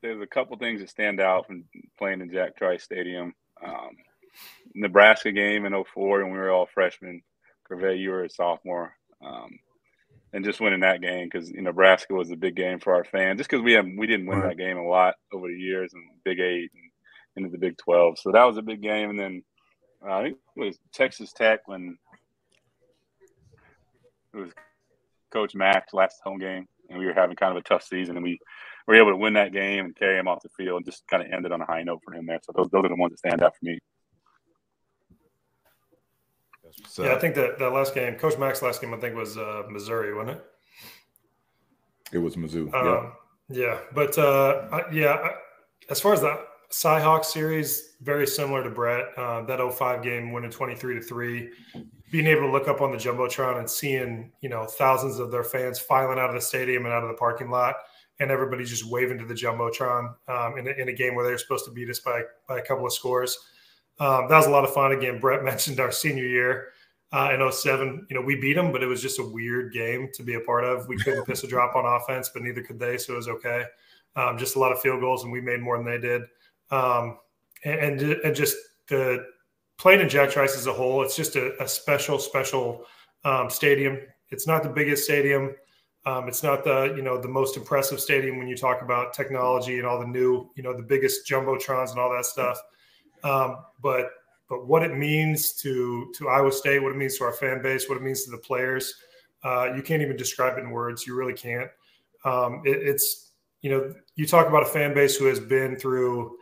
there's a couple things that stand out from playing in Jack Trice Stadium. Um, Nebraska game in 04, and we were all freshmen. Gervais, you were a sophomore. Um, and just winning that game because Nebraska was a big game for our fans. Just because we have we didn't win that game a lot over the years and Big Eight and into the Big Twelve, so that was a big game. And then uh, I think it was Texas Tech when it was Coach Mack's last home game, and we were having kind of a tough season, and we were able to win that game and carry him off the field, and just kind of ended on a high note for him there. So those those are the ones that stand out for me. So, yeah, I think that that last game, Coach Mack's last game, I think was uh, Missouri, wasn't it? It was Mizzou. Um, yeah. yeah, but uh, I, yeah, I, as far as the Cyhawk series, very similar to Bret. Uh, that 05 game, winning 23 to three, being able to look up on the jumbotron and seeing you know thousands of their fans filing out of the stadium and out of the parking lot, and everybody just waving to the jumbotron um, in, a, in a game where they're supposed to beat us by by a couple of scores um, that was a lot of fun. Again, Bret mentioned our senior year uh, in 07. You know, we beat them, but it was just a weird game to be a part of. We couldn't piss a drop on offense, but neither could they, so it was okay. Um, just a lot of field goals, and we made more than they did. Um, and, and, and just the playing in Jack Trice as a whole, it's just a, a special, special um, stadium. It's not the biggest stadium. Um, it's not the you know the most impressive stadium when you talk about technology and all the new you know the biggest jumbotrons and all that stuff. Um, but but what it means to to Iowa State, what it means to our fan base, what it means to the players, uh, you can't even describe it in words. You really can't. Um, it, it's you know you talk about a fan base who has been through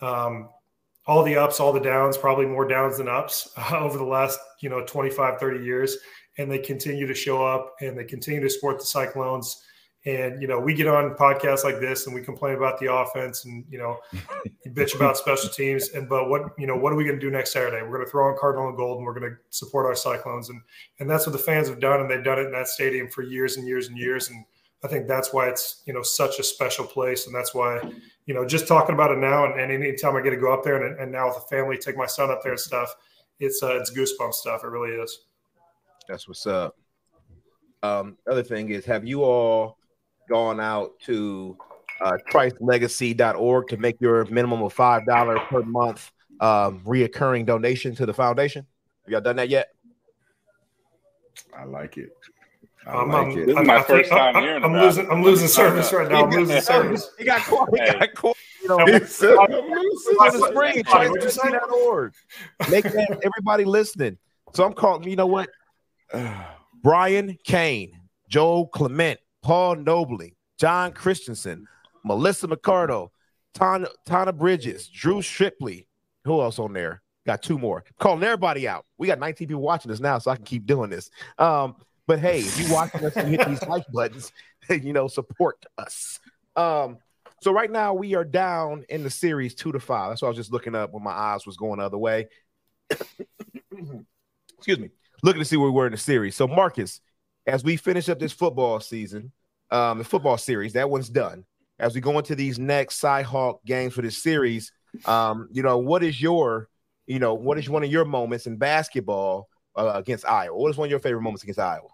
um, all the ups, all the downs, probably more downs than ups uh, over the last you know 25, 30 years, and they continue to show up and they continue to support the Cyclones and you know, we get on podcasts like this and we complain about the offense and you know, bitch about special teams. And but what you know, what are we going to do next Saturday? We're going to throw on Cardinal and Gold, and we're going to support our Cyclones. And and that's what the fans have done, and they've done it in that stadium for years and years and years. And I think that's why it's you know such a special place, and that's why you know just talking about it now, and, and anytime I get to go up there, and, and now with the family, take my son up there and stuff, it's uh, it's goosebump stuff. It really is. That's what's up. Um, other thing is, have you all gone out to uh, tricelegacy.org to make your minimum of $5 per month um, reoccurring donation to the foundation? Have y'all done that yet? I like it. I um, like it. This is my I first time I, hearing I'm losing. I'm losing service right now. I'm losing service. He got quiet. He got quiet. you know, It's, the spring, transparency.org. Make that everybody listening. So I'm calling, you know what? Brian Kane, Joe Clement, Paul Nobley, John Christensen, Melissa McCardo, Tana, Tana Bridges, Drew Shipley. Who else on there? Got two more. Calling everybody out. We got 19 people watching us now, so I can keep doing this. Um, but hey, if you watching us and hit these like buttons, you know, support us. Um, so right now we are down in the series two to five. That's why I was just looking up when my eyes was going the other way. Excuse me. Looking to see where we were in the series. So Marcus, as we finish up this football season, um, the football series, that one's done. As we go into these next Cyhawk games for this series, um, you know, what is your, you know, what is one of your moments in basketball uh, against Iowa? What is one of your favorite moments against Iowa?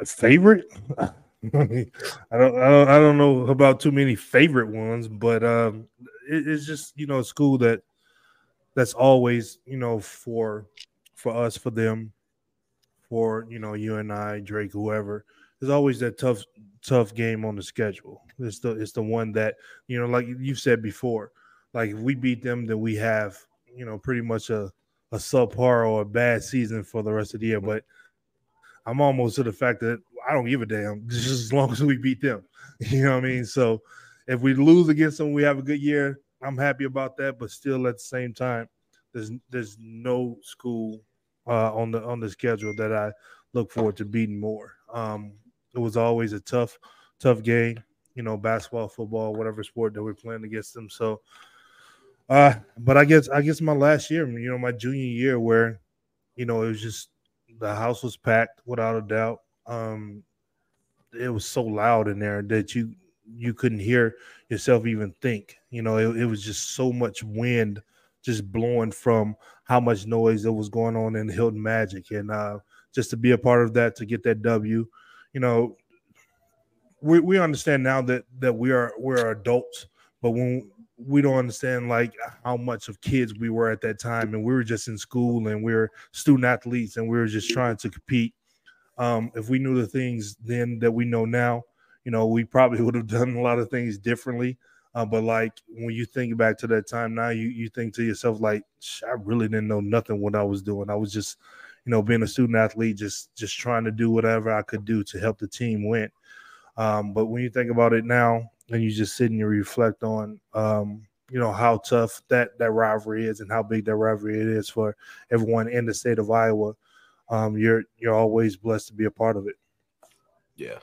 A favorite? I don't, I don't, I don't know about too many favorite ones, but um, it, it's just you know a school that that's always you know for for us, for them, for you know you and I, Drake, whoever. There's always that tough tough game on the schedule. It's the it's the one that you know, like you said before, like if we beat them, then we have you know pretty much a a subpar or a bad season for the rest of the year. But I'm almost to the fact that I don't give a damn just as long as we beat them. You know what I mean? So if we lose against them, we have a good year. I'm happy about that, but still at the same time, there's there's no school uh, on the on the schedule that I look forward to beating more. Um, it was always a tough, tough game. You know, basketball, football, whatever sport that we're playing against them. So, uh, but I guess I guess my last year, you know, my junior year, where you know it was just the house was packed without a doubt. Um, it was so loud in there that you you couldn't hear yourself even think. You know, it, it was just so much wind just blowing from how much noise that was going on in Hilton Magic, and uh, just to be a part of that to get that W, you know, we we understand now that that we are we're adults, but when we don't understand like how much of kids we were at that time and we were just in school and we are student athletes and we were just trying to compete. Um, if we knew the things then that we know now you know we probably would have done a lot of things differently uh, but like when you think back to that time now you you think to yourself like i really didn't know nothing what i was doing i was just you know being a student athlete just just trying to do whatever i could do to help the team win um, but when you think about it now and you just sit and you reflect on um, you know how tough that that rivalry is and how big that rivalry it is for everyone in the state of Iowa. Um, you're you're always blessed to be a part of it. Yeah,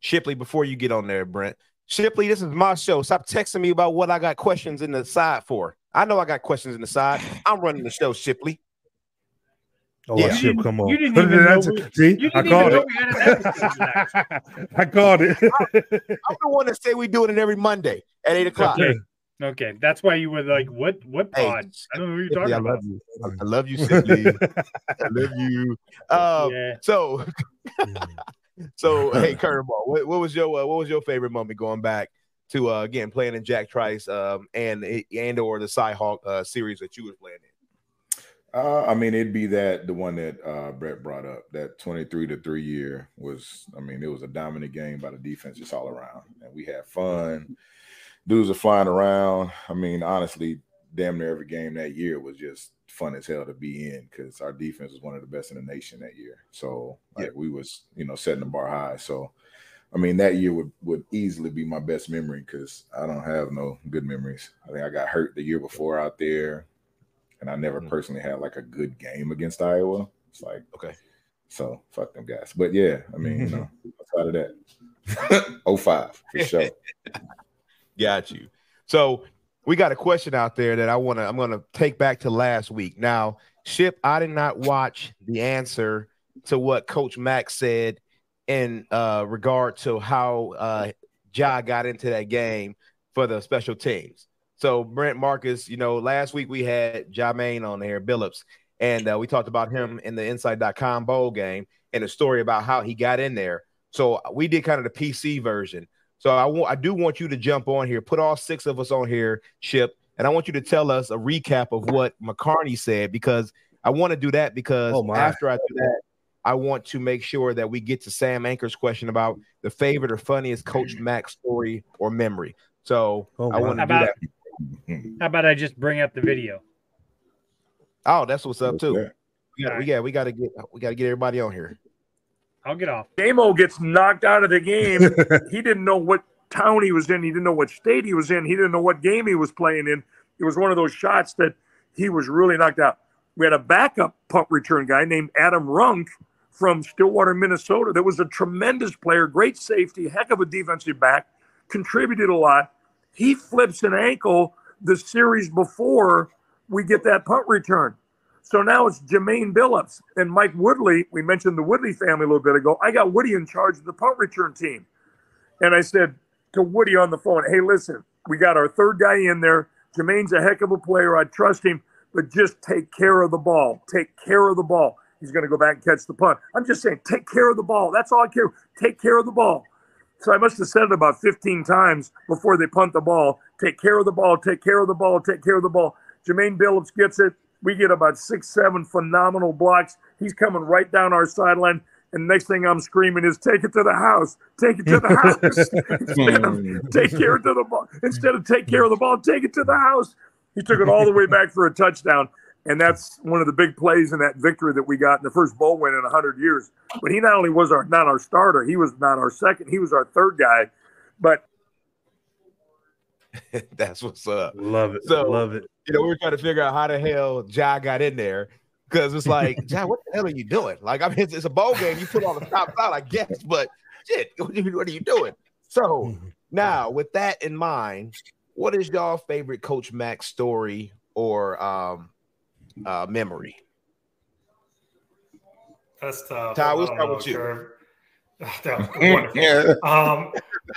Shipley. Before you get on there, Brent Shipley, this is my show. Stop texting me about what I got questions in the side for. I know I got questions in the side. I'm running the show, Shipley. Oh, yeah. ship, come on. You didn't even know we, See, I called it. I called it. I'm the one that say we do it every Monday at eight o'clock. Okay. Okay, that's why you were like, "What? What hey. I don't know what you're talking I about. Love you. I love you, Sidney. I love you. Um, yeah. So, so hey, Curveball, what, what was your uh, what was your favorite moment going back to uh, again playing in Jack Trice um, and and or the Cyhawk uh, series that you were playing in? Uh, I mean, it'd be that the one that uh, Bret brought up, that 23 to three year was, I mean, it was a dominant game by the defense just all around. And we had fun. Dudes are flying around. I mean, honestly, damn near every game that year was just fun as hell to be in because our defense was one of the best in the nation that year. So like yeah. we was, you know, setting the bar high. So I mean, that year would would easily be my best memory because I don't have no good memories. I think I got hurt the year before out there and I never mm-hmm. personally had like a good game against Iowa. It's like okay, so fuck them guys. But yeah, I mean, you know, outside of that, 05 for sure. got you. So we got a question out there that I want to. I'm going to take back to last week. Now, Ship, I did not watch the answer to what Coach Max said in uh, regard to how uh, Ja got into that game for the special teams. So Brent Marcus, you know, last week we had Jermaine on there, Billups, and uh, we talked about him in the Insight.com bowl game and a story about how he got in there. So we did kind of the PC version. So I want, I do want you to jump on here, put all six of us on here, Ship, and I want you to tell us a recap of what McCarney said because I want to do that because oh after I do that, I want to make sure that we get to Sam Anchor's question about the favorite or funniest Coach Max story or memory. So Oh, I want How to do about that. how about I just bring up the video? Oh, that's what's up too. Yeah. We got, we got, we got to get, we got to get everybody on here. I'll get off. Damo gets knocked out of the game. he didn't know what town he was in. He didn't know what state he was in. He didn't know what game he was playing in. It was one of those shots that he was really knocked out. We had a backup punt return guy named Adam Runk from Stillwater, Minnesota. That was a tremendous player, great safety, heck of a defensive back, contributed a lot. He flips an ankle the series before we get that punt return. So now it's Jermaine Billups and Mike Woodley. We mentioned the Woodley family a little bit ago. I got Woody in charge of the punt return team. And I said to Woody on the phone, hey, listen, we got our third guy in there. Jermaine's a heck of a player. I trust him, but just take care of the ball. Take care of the ball. He's going to go back and catch the punt. I'm just saying, take care of the ball. That's all I care. Take care of the ball. So I must have said it about 15 times before they punt the ball. Take care of the ball. Take care of the ball. Take care of the ball. Jermaine Billups gets it. We get about six, seven phenomenal blocks. He's coming right down our sideline. And next thing I'm screaming is, take it to the house. Take it to the house. Instead of take care of the ball. Instead of take care of the ball, take it to the house. He took it all the way back for a touchdown. And that's one of the big plays in that victory that we got in the first bowl win in 100 years. But he not only was our not our starter, he was not our second, he was our third guy. But that's what's up. Love it. So- Love it. You know, we were trying to figure out how the hell Ja got in there because it's like, Ja, what the hell are you doing? Like, I mean, it's, it's a bowl game. You put on the top out, I guess, but shit, what are you, what are you doing? So now, with that in mind, what is y'all favorite Coach Mac story or um, uh, memory? That's tough. Ty, we'll start know, with you. Curve. Wonderful. Um,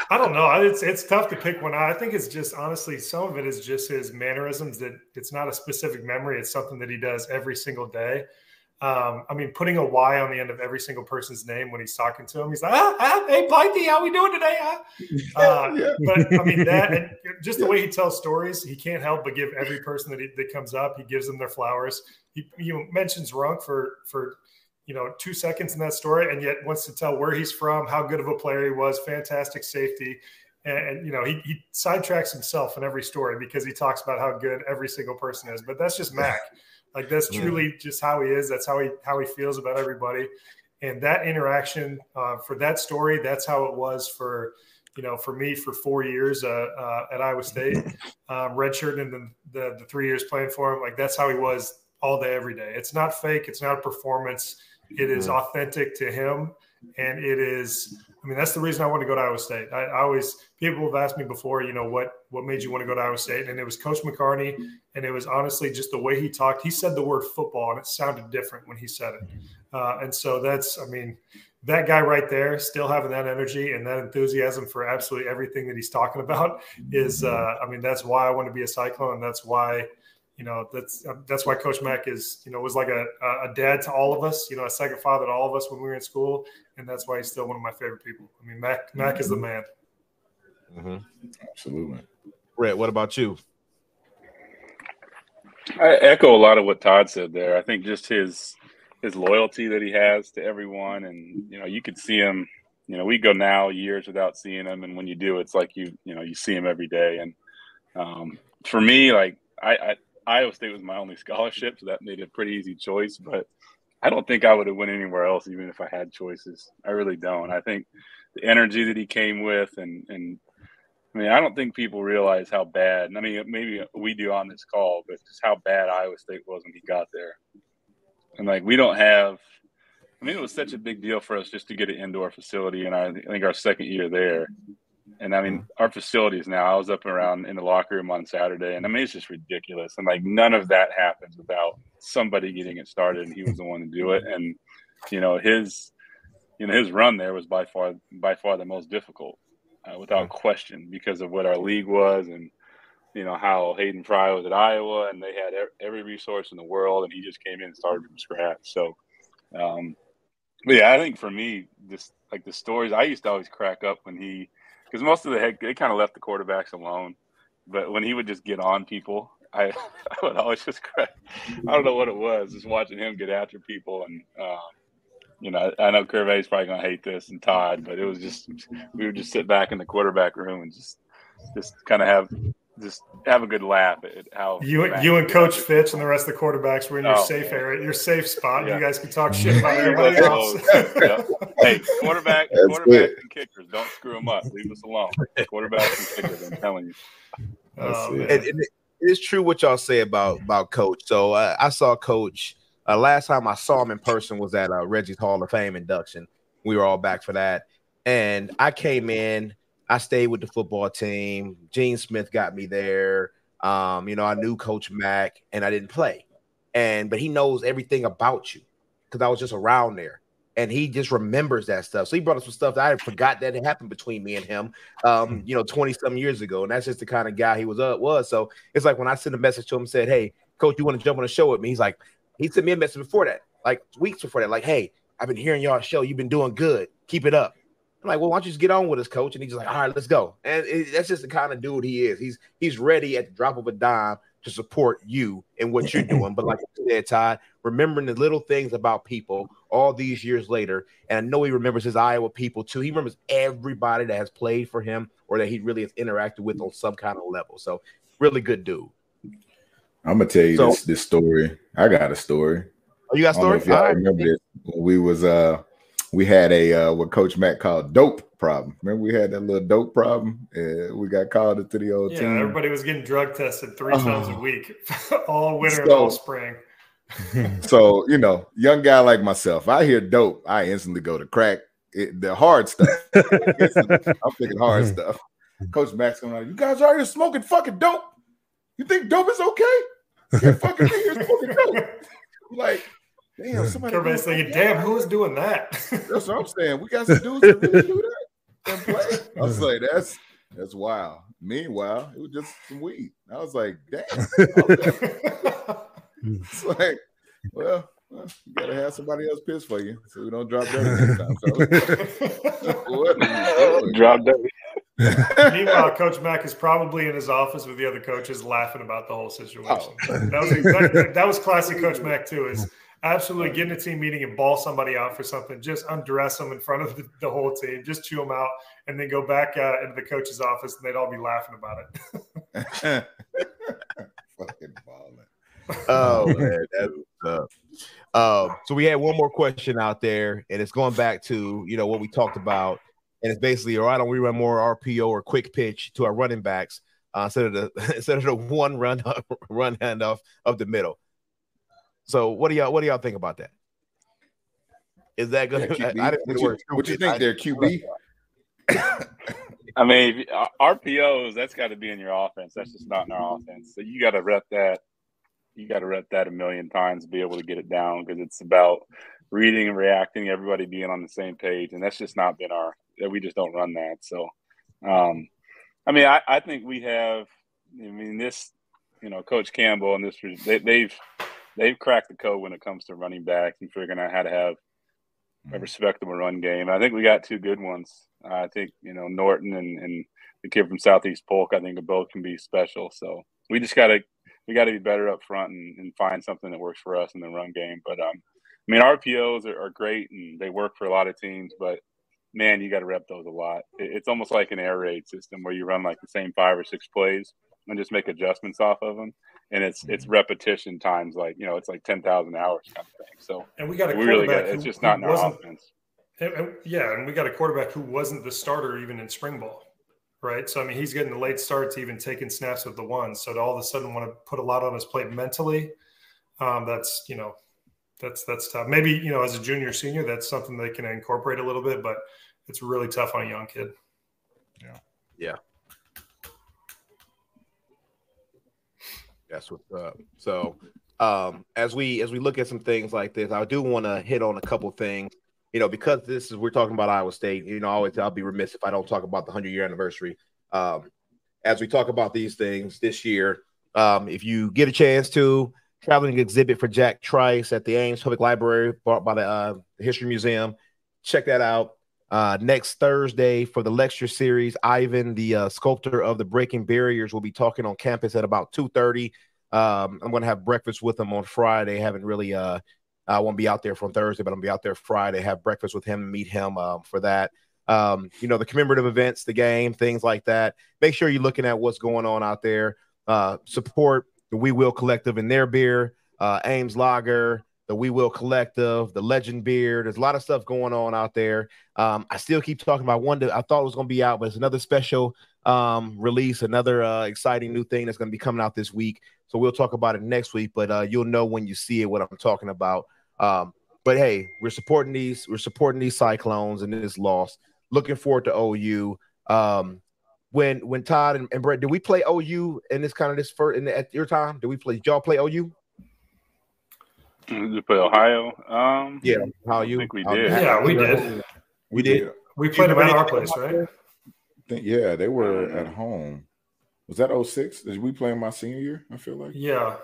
I don't know. It's it's tough to pick one. I think it's just honestly some of it is just his mannerisms. That it's not a specific memory. It's something that he does every single day. Um, I mean, putting a Y on the end of every single person's name when he's talking to him, he's like, ah, ah, "Hey, Pikey, how we doing today?" Uh, Yeah. But I mean, that and just the way he tells stories, he can't help but give every person that he, that comes up, he gives them their flowers. He, he mentions Runk for for you know two seconds in that story, and yet wants to tell where he's from, how good of a player he was, fantastic safety, and, and you know he, he sidetracks himself in every story because he talks about how good every single person is. But that's just Mac. Like that's Yeah. truly just how he is. That's how he how he feels about everybody, and that interaction uh, for that story. That's how it was for you know for me for four years uh, uh, at Iowa State, um, redshirt and then the the three years playing for him. Like that's how he was all day every day. It's not fake. It's not a performance. It is authentic to him, and it is. I mean, that's the reason I want to go to Iowa State. I, I always people have asked me before, you know, what what made you want to go to Iowa State, and it was Coach McCarney, and it was honestly just the way he talked. He said the word football, and it sounded different when he said it. Uh, and so that's, I mean, that guy right there, still having that energy and that enthusiasm for absolutely everything that he's talking about is, uh, I mean, that's why I want to be a Cyclone, and that's why you know that's that's why Coach Mack is you know was like a a dad to all of us, you know, a second father to all of us when we were in school, and that's why he's still one of my favorite people. I mean, Mac Mac is the man. Mm-hmm. Absolutely. Bret, what about you? I echo a lot of what Todd said there. I think just his his loyalty that he has to everyone, and you know, you could see him. You know, we go now years without seeing him, and when you do, it's like you you know you see him every day. And um, for me, like I, I Iowa State was my only scholarship, so that made a pretty easy choice. But I don't think I would have went anywhere else, even if I had choices. I really don't. I think the energy that he came with, and and I mean, I don't think people realize how bad. I mean, maybe we do on this call, but just how bad Iowa State was when he got there. And like, we don't have. I mean, it was such a big deal for us just to get an indoor facility, and I think our second year there. And I mean, our facilities now. I was up around in the locker room on Saturday, and I mean, it's just ridiculous. And like, none of that happens without somebody getting it started, and he was the one to do it. And you know, his, you know, his run there was by far by far the most difficult uh, without question because of what our league was and you know how Hayden Fry was at Iowa and they had every resource in the world and he just came in and started from scratch. So, um, but yeah, I think for me, this like the stories I used to always crack up when he because most of the head they kind of left the quarterbacks alone, but when he would just get on people. I, I would always just crack. I don't know what it was, just watching him get after people, and uh, you know, I know Curvey's probably gonna hate this and Todd, but it was just we would just sit back in the quarterback room and just just kind of have just have a good laugh at how you you and Coach Fitch and the rest of the quarterbacks were in your oh, safe area, your safe spot. Yeah. You guys can talk shit about everybody else. Hey, quarterback, quarterback and kickers, don't screw them up. Leave us alone. Quarterbacks and kickers, I'm telling you. Oh, it. it, it is true what y'all say about about Coach. So uh, I saw Coach uh, last time I saw him in person was at uh, Reggie's Hall of Fame induction. We were all back for that, and I came in I stayed with the football team. Gene Smith got me there. Um, you know, I knew Coach Mack, and I didn't play. And but he knows everything about you because I was just around there, and he just remembers that stuff. So he brought up some stuff that I forgot that had happened between me and him, um, you know, twenty some years ago. And that's just the kind of guy he was. Uh, was so it's like when I sent a message to him, said, "Hey, Coach, you want to jump on the show with me?" He's like, he sent me a message before that, like weeks before that, like, "Hey, I've been hearing y'all show. You've been doing good. Keep it up." I'm like, well, why don't you just get on with us, coach? And he's like, all right, let's go. And it, that's just the kind of dude he is. He's he's ready at the drop of a dime to support you and what you're doing. But like I said, Todd, remembering the little things about people all these years later, and I know he remembers his Iowa people too. He remembers everybody that has played for him or that he really has interacted with on some kind of level. So, really good dude. I'm gonna tell you so, this this story. I got a story. Oh, you got a story? I all remember right. this. We was uh we had a uh, what Coach Matt called dope problem. Remember, we had that little dope problem. Uh, we got called into the old yeah, team. Everybody was getting drug tested three oh. times a week, all winter so, and all spring. so you know, young guy like myself, I hear dope, I instantly go to crack. It, the hard stuff. I'm thinking hard stuff. Coach Max going on, you guys are here smoking fucking dope. You think dope is okay? You're fucking here smoking dope. like, Damn, somebody. Everybody's thinking, damn, who's doing that? that's what I'm saying. We got some dudes that really do that and play. I was like, that's that's wild. Meanwhile, it was just some weed. I was like, damn. it's like, well, well, you gotta have somebody else piss for you, so we don't drop that next time. So, drop that. Meanwhile, Coach Mack is probably in his office with the other coaches, laughing about the whole situation. Oh. That was exactly that was classic Coach Mack too. Is absolutely get in a team meeting and ball somebody out for something. Just undress them in front of the, the whole team. Just chew them out, and then go back uh, into the coach's office, and they'd all be laughing about it. Fucking balling. Oh man, that was Uh, so we had one more question out there, and it's going back to you know what we talked about, and it's basically all right. Don't we run more RPO or quick pitch to our running backs uh, instead of the instead of the one run run handoff of the middle? So what do y'all what do y'all think about that? Is that good? Yeah, I, I what, you, what you think there, QB? I mean, RPOs that's got to be in your offense. That's just not in our offense. So you got to rep that. You got to rep that a million times to be able to get it down because it's about reading and reacting, everybody being on the same page, and that's just not been our. We just don't run that. So, um, I mean, I, I think we have. I mean, this, you know, Coach Campbell and this, they, they've they've cracked the code when it comes to running backs and figuring out how to have a mm-hmm. respectable run game. I think we got two good ones. Uh, I think you know Norton and, and the kid from Southeast Polk. I think both can be special. So we just got to we got to be better up front and, and, find something that works for us in the run game. But um, I mean RPOs are, are great and they work for a lot of teams, but man, you got to rep those a lot. It, it's almost like an air raid system where you run like the same five or six plays and just make adjustments off of them and it's it's mm-hmm. repetition times like you know it's like ten thousand hours kind of thing. So and we got a we really got it's just not in our offense. And, and, yeah, and we got a quarterback who wasn't the starter even in spring ball, right? So I mean, he's getting the late starts, even taking snaps with the ones. So to all of a sudden want to put a lot on his plate mentally, um, that's you know, that's that's tough. Maybe you know, as a junior senior, that's something they can incorporate a little bit, but it's really tough on a young kid. Yeah. Yeah. That's what's up. So um, as we as we look at some things like this, I do want to hit on a couple things. You know, because this is we're talking about Iowa State. You know, always I'll be remiss if I don't talk about the hundred year anniversary. Um, as we talk about these things this year, um, if you get a chance to traveling exhibit for Jack Trice at the Ames Public Library, brought by the, uh, History Museum, check that out. Uh, next Thursday for the lecture series, Ivan, the uh, sculptor of the Breaking Barriers, will be talking on campus at about two thirty. Um, I'm going to have breakfast with him on Friday. Haven't really, uh, I won't be out there from Thursday, but I'm gonna be out there Friday. Have breakfast with him, meet him um, for that. um, you know, the commemorative events, the game, things like that. Make sure you're looking at what's going on out there. Uh, support the We Will Collective and their beer, uh, Ames Lager, the We Will Collective, the Legend Beer. There's a lot of stuff going on out there. Um, I still keep talking about one that I thought was going to be out, but it's another special um, release, another uh, exciting new thing that's going to be coming out this week. So we'll talk about it next week, but uh, you'll know when you see it what I'm talking about. Um, but hey, we're supporting these, we're supporting these Cyclones and this loss. Looking forward to OU. Um, when when Todd and, and Bret, did we play OU in this kind of this first in the, at your time? Did we play? Did y'all play OU? Did we play Ohio? Um, yeah, how I you? think we um, did. Yeah, we did. We did. We played them at our place, right? I think, yeah, they were at home. Was that 06? Did we play in my senior year? I feel like. Yeah.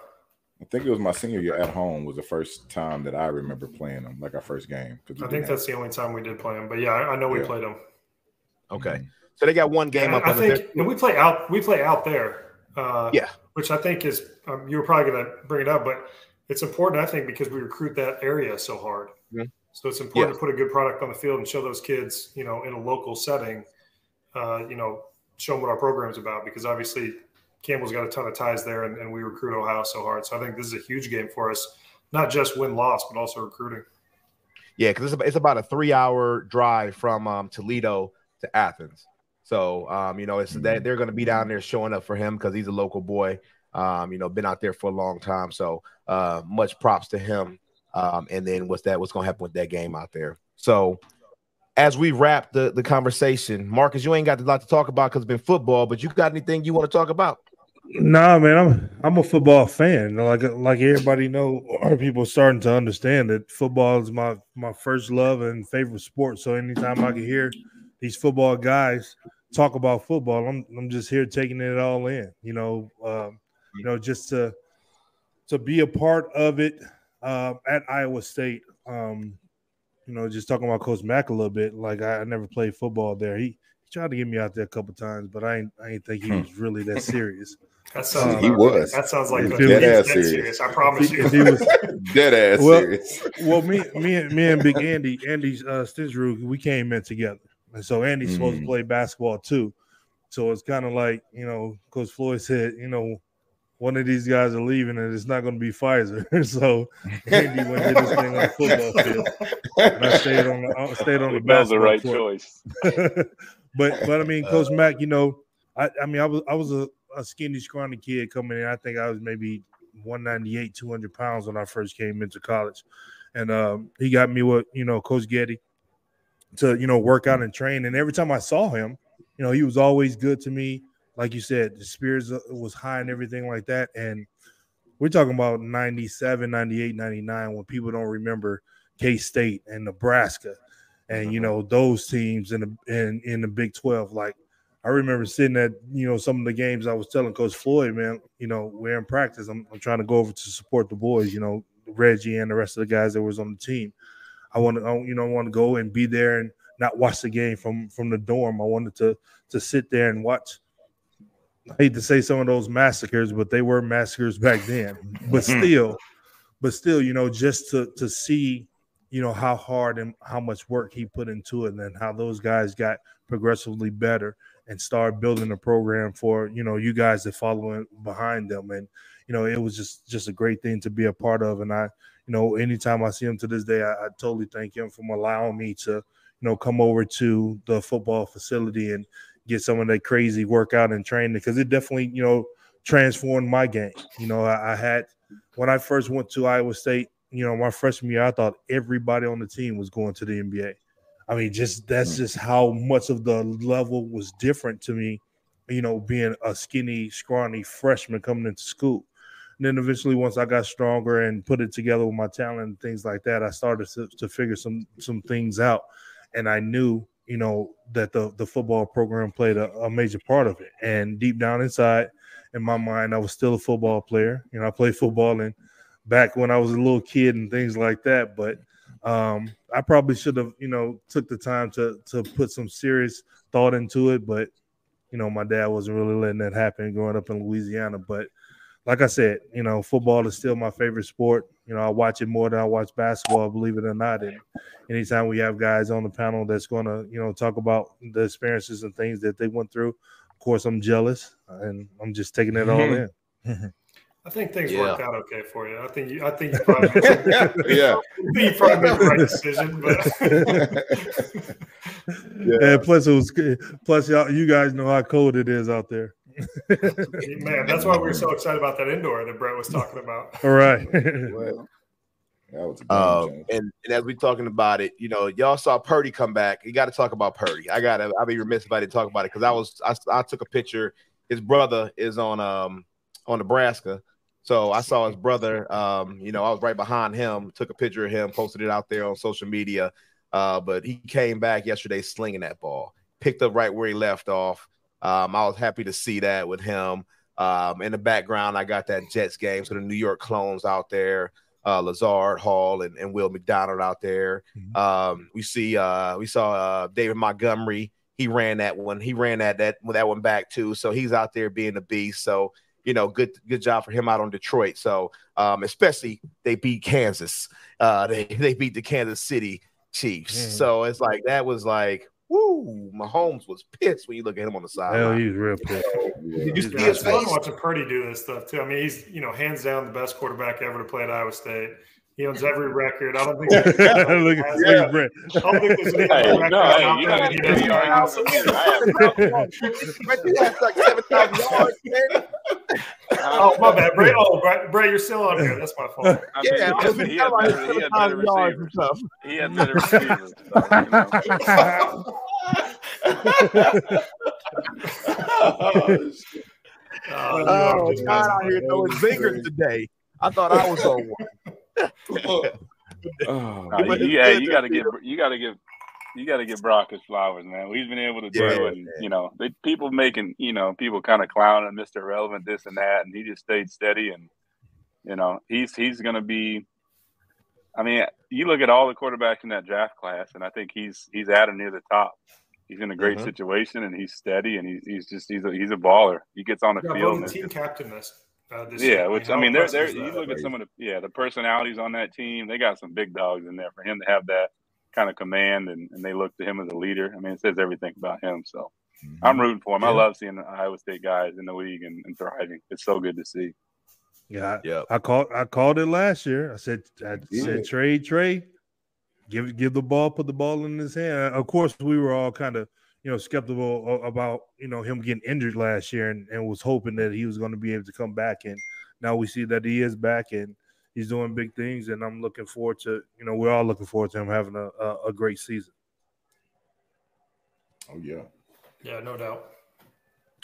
I think it was my senior year at home was the first time that I remember playing them, like our first game. I didn't think have- that's the only time we did play them. But yeah, I, I know we Yeah. played them. Okay, so they got one game Yeah, up. I think and we play out. We play out there. Uh, Yeah. which I think is um, you were probably going to bring it up, but it's important. I think because we recruit that area so hard, Mhm. so it's important Yeah. to put a good product on the field and show those kids, you know, in a local setting, uh, you know, show them what our program's about. Because obviously, Campbell's got a ton of ties there, and, and we recruit Ohio so hard. So I think this is a huge game for us, not just win loss, but also recruiting. Yeah, because it's, about- a three hour drive from um, Toledo to Athens. So, um, you know, it's they, they're going to be down there showing up for him because he's a local boy. Um, you know, been out there for a long time. So, uh, much props to him. Um, and then what's that? What's going to happen with that game out there? So, as we wrap the the conversation, Marcus, you ain't got a lot to talk about because it's been football, but you got anything you want to talk about? Nah, man, I'm I'm a football fan. Like like everybody know, our people starting to understand that football is my my first love and favorite sport. So anytime I can hear these football guys talk about football, I'm I'm just here taking it all in. You know, um, you know, just to to be a part of it uh, at Iowa State. Um, you know, just talking about Coach Mack a little bit. Like I, I never played football there. He, he tried to get me out there a couple times, but I ain't I ain't think he was really that serious. That sounds. He was. That sounds like the, he was- he's Dead dead ass serious. serious. I promise If you. he- was Dead ass Well- serious. well, me, me, and me and Big Andy, Andy uh, Stensrud, we came in together, and so Andy's supposed to Mm. play basketball too. So it's kind of like you know, Coach Floyd said, you know, one of these guys are leaving, and it's not going to be Fizer. so Andy went and did this thing on the football field, and I stayed on the I stayed on the That was the right court. choice. but but I mean, Coach Mack, you know, I, I mean, I was I was a, a skinny, scrawny kid coming in. I think I was maybe 198, 200 pounds when I first came into college, and um, he got me with you know Coach Getty to you know work out and train. And every time I saw him, you know, he was always good to me. Like you said, the spirits uh, was high and everything like that. And we're talking about 97, 98, 99 when people don't remember K State and Nebraska and you know those teams in the in, in the Big 12. Like I remember sitting at you know some of the games I was telling Coach Floyd, man, you know, we're in practice. I'm, I'm trying to go over to support the boys, you know, Reggie and the rest of the guys that was on the team. I want to, you know, want to go and be there and not watch the game from from the dorm. I wanted to to sit there and watch. I hate to say some of those massacres, but they were massacres back then. But mm-hmm. still, but still, you know, just to to see, you know, how hard and how much work he put into it, and then how those guys got progressively better and start building a program for you know you guys that following behind them, and you know, it was just just a great thing to be a part of. And I, you know, anytime I see him to this day, I, I totally thank him for allowing me to, you know, come over to the football facility and get some of that crazy workout and training because it definitely, you know, transformed my game. You know, I, I had when I first went to Iowa State, you know, my freshman year, I thought everybody on the team was going to the NBA. I mean, just that's just how much of the level was different to me, you know, being a skinny, scrawny freshman coming into school. And then eventually, once I got stronger and put it together with my talent and things like that, I started to, to figure some some things out. And I knew, you know, that the the football program played a, a major part of it. And deep down inside, in my mind, I was still a football player. You know, I played football and back when I was a little kid and things like that. But um, I probably should have, you know, took the time to to put some serious thought into it. But you know, my dad wasn't really letting that happen growing up in Louisiana. But like I said, you know, football is still my favorite sport. You know, I watch it more than I watch basketball, believe it or not. And anytime we have guys on the panel that's going to, you know, talk about the experiences and things that they went through, of course, I'm jealous and I'm just taking it all in. I think things yeah. worked out okay for you. I think you. I think you probably. Made, yeah. You probably made the right decision, but. yeah. And plus, it was plus y'all, you guys know how cold it is out there. Man, that's why we were so excited about that indoor that Bret was talking about. All right. Um, and, and as we're talking about it, you know, y'all saw Purdy come back. You got to talk about Purdy. I got to. I'd be remiss if I didn't talk about it because I was. I, I took a picture. His brother is on um on Nebraska, so I saw his brother. Um, you know, I was right behind him. Took a picture of him, posted it out there on social media. Uh, but he came back yesterday slinging that ball, picked up right where he left off. Um, I was happy to see that with him. Um, in the background, I got that Jets game. So the New York clones out there, uh, Lazard Hall and, and Will McDonald out there. Mm-hmm. Um, we see uh, we saw uh, David Montgomery. He ran that one. He ran that that that one back too. So he's out there being a beast. So you know, good good job for him out on Detroit. So um, especially they beat Kansas. Uh, they they beat the Kansas City Chiefs. Mm. So it's like that was like Woo! Mahomes was pissed when you look at him on the side. Hell, he's real pissed. Did you see his face? watching Purdy do this stuff too. I mean, he's you know hands down the best quarterback ever to play at Iowa State. He owns every record. I don't think. Look at yeah. Bret. I don't think there's any hey, record no, hey, out there that he has like seven thousand yards, man. Oh my bad, Bret. Oh, Bret, Bret, you're still on here. That's my fault. I mean, yeah, I mean, he, had better, he had better yards and He had better receivers. oh, oh God, out here throwing zingers today. I thought I was on one oh, uh, yeah, you got to give you got to give you got to give Brock his flowers, man. He's been able to do yeah, it. And, you know, they, people making you know people kind of clowning Mr. Relevant this and that, and he just stayed steady. And you know, he's he's going to be. I mean, you look at all the quarterbacks in that draft class, and I think he's he's at or near the top. He's in a great mm-hmm. situation, and he's steady, and he's, he's just he's a, he's a baller. He gets on the yeah, field. The team captain this uh, yeah, which I mean, they're, they're you look at some of the yeah the personalities on that team. They got some big dogs in there for him to have that kind of command, and, and they look to him as a leader. I mean, it says everything about him. So mm-hmm. I'm rooting for him. Yeah. I love seeing the Iowa State guys in the league and, and thriving. It's so good to see. Yeah, yeah. I called I called it last year. I said I yeah. said trade trade, give give the ball, put the ball in his hand. Of course, we were all kind of you know, skeptical about you know him getting injured last year, and, and was hoping that he was going to be able to come back. And now we see that he is back, and he's doing big things. And I'm looking forward to you know we're all looking forward to him having a, a, a great season. Oh yeah, yeah, no doubt.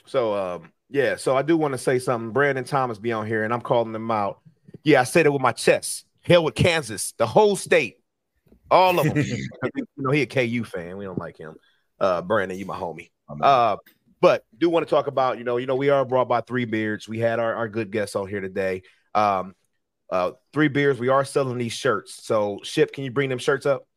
So um, yeah, so I do want to say something. Brandon Thomas be on here, and I'm calling him out. Yeah, I said it with my chest. Hell with Kansas, the whole state, all of them. you know, he a KU fan. We don't like him. Uh, Brandon, you my homie. Uh, but do want to talk about, you know, you know, we are brought by Three Beards. We had our, our good guests on here today. Um, uh, Three Beards, we are selling these shirts. So, Ship, can you bring them shirts up?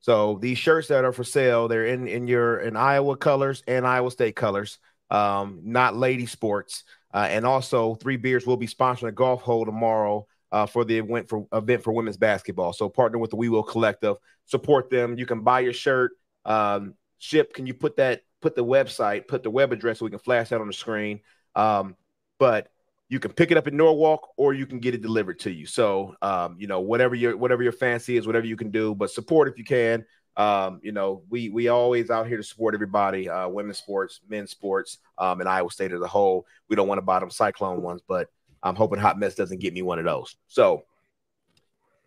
So these shirts that are for sale, they're in in your in Iowa colors and Iowa State colors, um, not lady sports. Uh, and also, Three Beards will be sponsoring a golf hole tomorrow uh, for the event for event for women's basketball. So partner with the We Will Collective, support them. You can buy your shirt um, Ship, can you put that, put the website, put the web address so we can flash that on the screen? Um, but you can pick it up in Norwalk or you can get it delivered to you. So, um, you know, whatever your whatever your fancy is, whatever you can do, but support if you can. Um, you know, we we always out here to support everybody, uh, women's sports, men's sports, um, and Iowa State as a whole. We don't want to buy them Cyclone ones, but I'm hoping Hot Mess doesn't get me one of those. So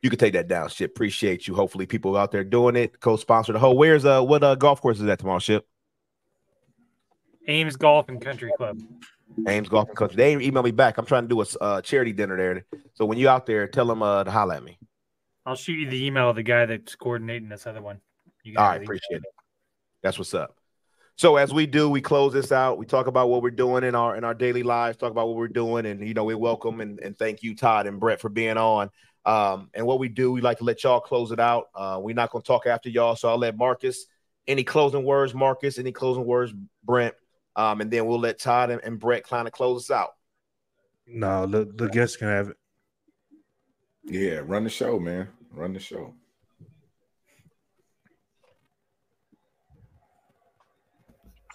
you can take that down, Ship. Appreciate you. Hopefully, people out there doing it. Co-sponsor the whole. Where's uh what uh golf course is that tomorrow, Ship? Ames Golf and Country Club. Ames Golf and Country. They email me back. I'm trying to do a uh, charity dinner there. So when you out there, tell them uh, to holler at me. I'll shoot you the email of the guy that's coordinating this other one. All right, appreciate it. That's what's up. So as we do, we close this out. We talk about what we're doing in our in our daily lives. Talk about what we're doing, and you know, we welcome and, and thank you, Todd and Bret, for being on. Um, and what we do, we like to let y'all close it out. Uh, we're not going to talk after y'all, so I'll let Marcus. Any closing words, Marcus? Any closing words, Brent? Um, and then we'll let Todd and, and Bret kind of close us out. No, the, the guests can have it. Yeah, run the show, man. Run the show.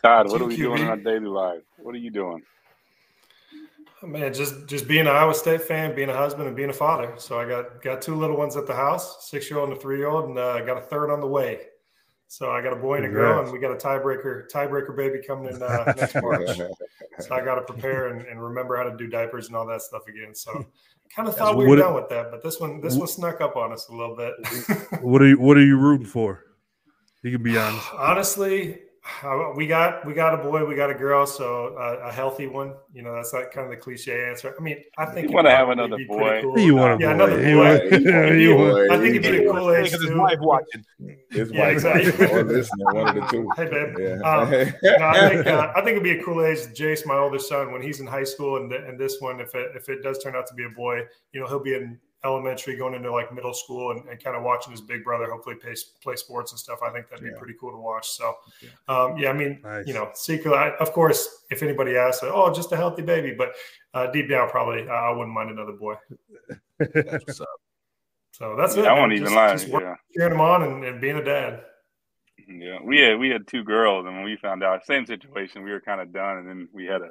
Todd, what are we doing in our daily life? What are you doing? Man, just just being an Iowa State fan, being a husband, and being a father. So I got got two little ones at the house, six year old and a three year old, and uh, got a third on the way. So I got a boy and a girl, and we got a tiebreaker tiebreaker baby coming in uh, next March. so I got to prepare and, and, remember how to do diapers and all that stuff again. So kind of thought we were done with that, but this one this one snuck up on us a little bit. what are you What are you rooting for? You can be honest. Honestly, we got we got a boy, we got a girl, so uh, a healthy one. You know, that's like kind of the cliche answer. I mean, I think you want to have another boy. Cool. You want yeah, boy. another boy. you want, I think it'd be a cool age. Because his wife watching. His Yeah, wife exactly. or listening, one of the two. Hey, babe. Yeah. Um, no, I think uh, I think it'd be a cool age. Jace, my oldest son, when he's in high school, and th- and this one, if it if it does turn out to be a boy, you know, he'll be in elementary, going into like middle school, and, and kind of watching his big brother hopefully play play sports and stuff. I think that'd be Yeah. pretty cool to watch. So, um, yeah, I mean, Nice. you know, secretly, I, of course, if anybody asks, oh, just a healthy baby, but uh, deep down, probably uh, I wouldn't mind another boy. That's. So that's Yeah, it. I man. won't even Just- lie. just work- Yeah. cheering him on and, and being a dad. Yeah, we had we had two girls, and when we found out, same situation, we were kind of done, and then we had a,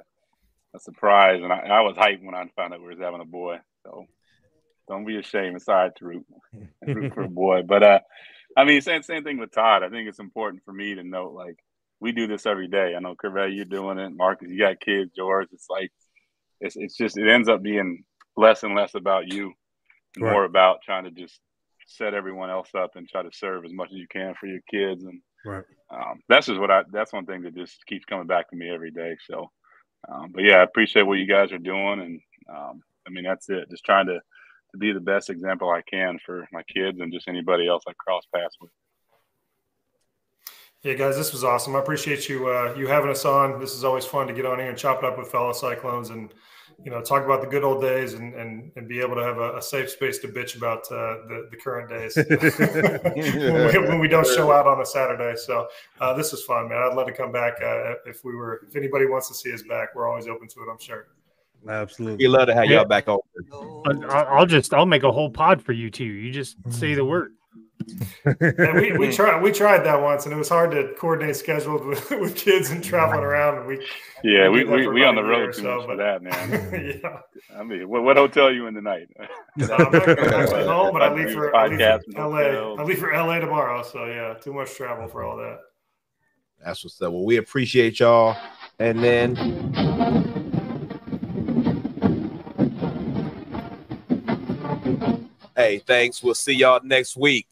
a surprise, and I, I was hyped when I found out we was having a boy. So don't be ashamed. It's all right to root, root for a boy, but uh, I mean, same same thing with Todd. I think it's important for me to note, like we do this every day. I know Curvey, you're doing it. Marcus, you got kids. George, it's like it's it's just it ends up being less and less about you, Right. more about trying to just set everyone else up and try to serve as much as you can for your kids and Right. um, that's just what I that's one thing that just keeps coming back to me every day. So, um, but yeah, I appreciate what you guys are doing, and um, I mean that's it. Just trying to to be the best example I can for my kids and just anybody else I cross paths with. Yeah, guys, this was awesome. I appreciate you uh, you having us on. This is always fun to get on here and chop it up with fellow Cyclones and you know talk about the good old days and and, and be able to have a, a safe space to bitch about uh, the the current days when, we, when we don't show out on a Saturday. So uh, this is fun, man. I'd love to come back uh, if we were if anybody wants to see us back. We're always open to it. I'm sure. Absolutely. We love to have y'all back on. I- I'll just I'll make a whole pod for you two. You just say the mm-hmm. word. And we, we tried we tried that once, and it was hard to coordinate schedules with, with kids and traveling mm-hmm. around. And we Yeah, we we, we on the road too so, much for but- that, man. yeah. I mean, what, what hotel you in tonight? So I'm not gonna actually home, but I leave for, I leave for LA. hotels. I leave for LA tomorrow. So yeah, too much travel for all that. That's what's up. Well, we appreciate y'all. And then Hey, thanks. We'll see y'all next week.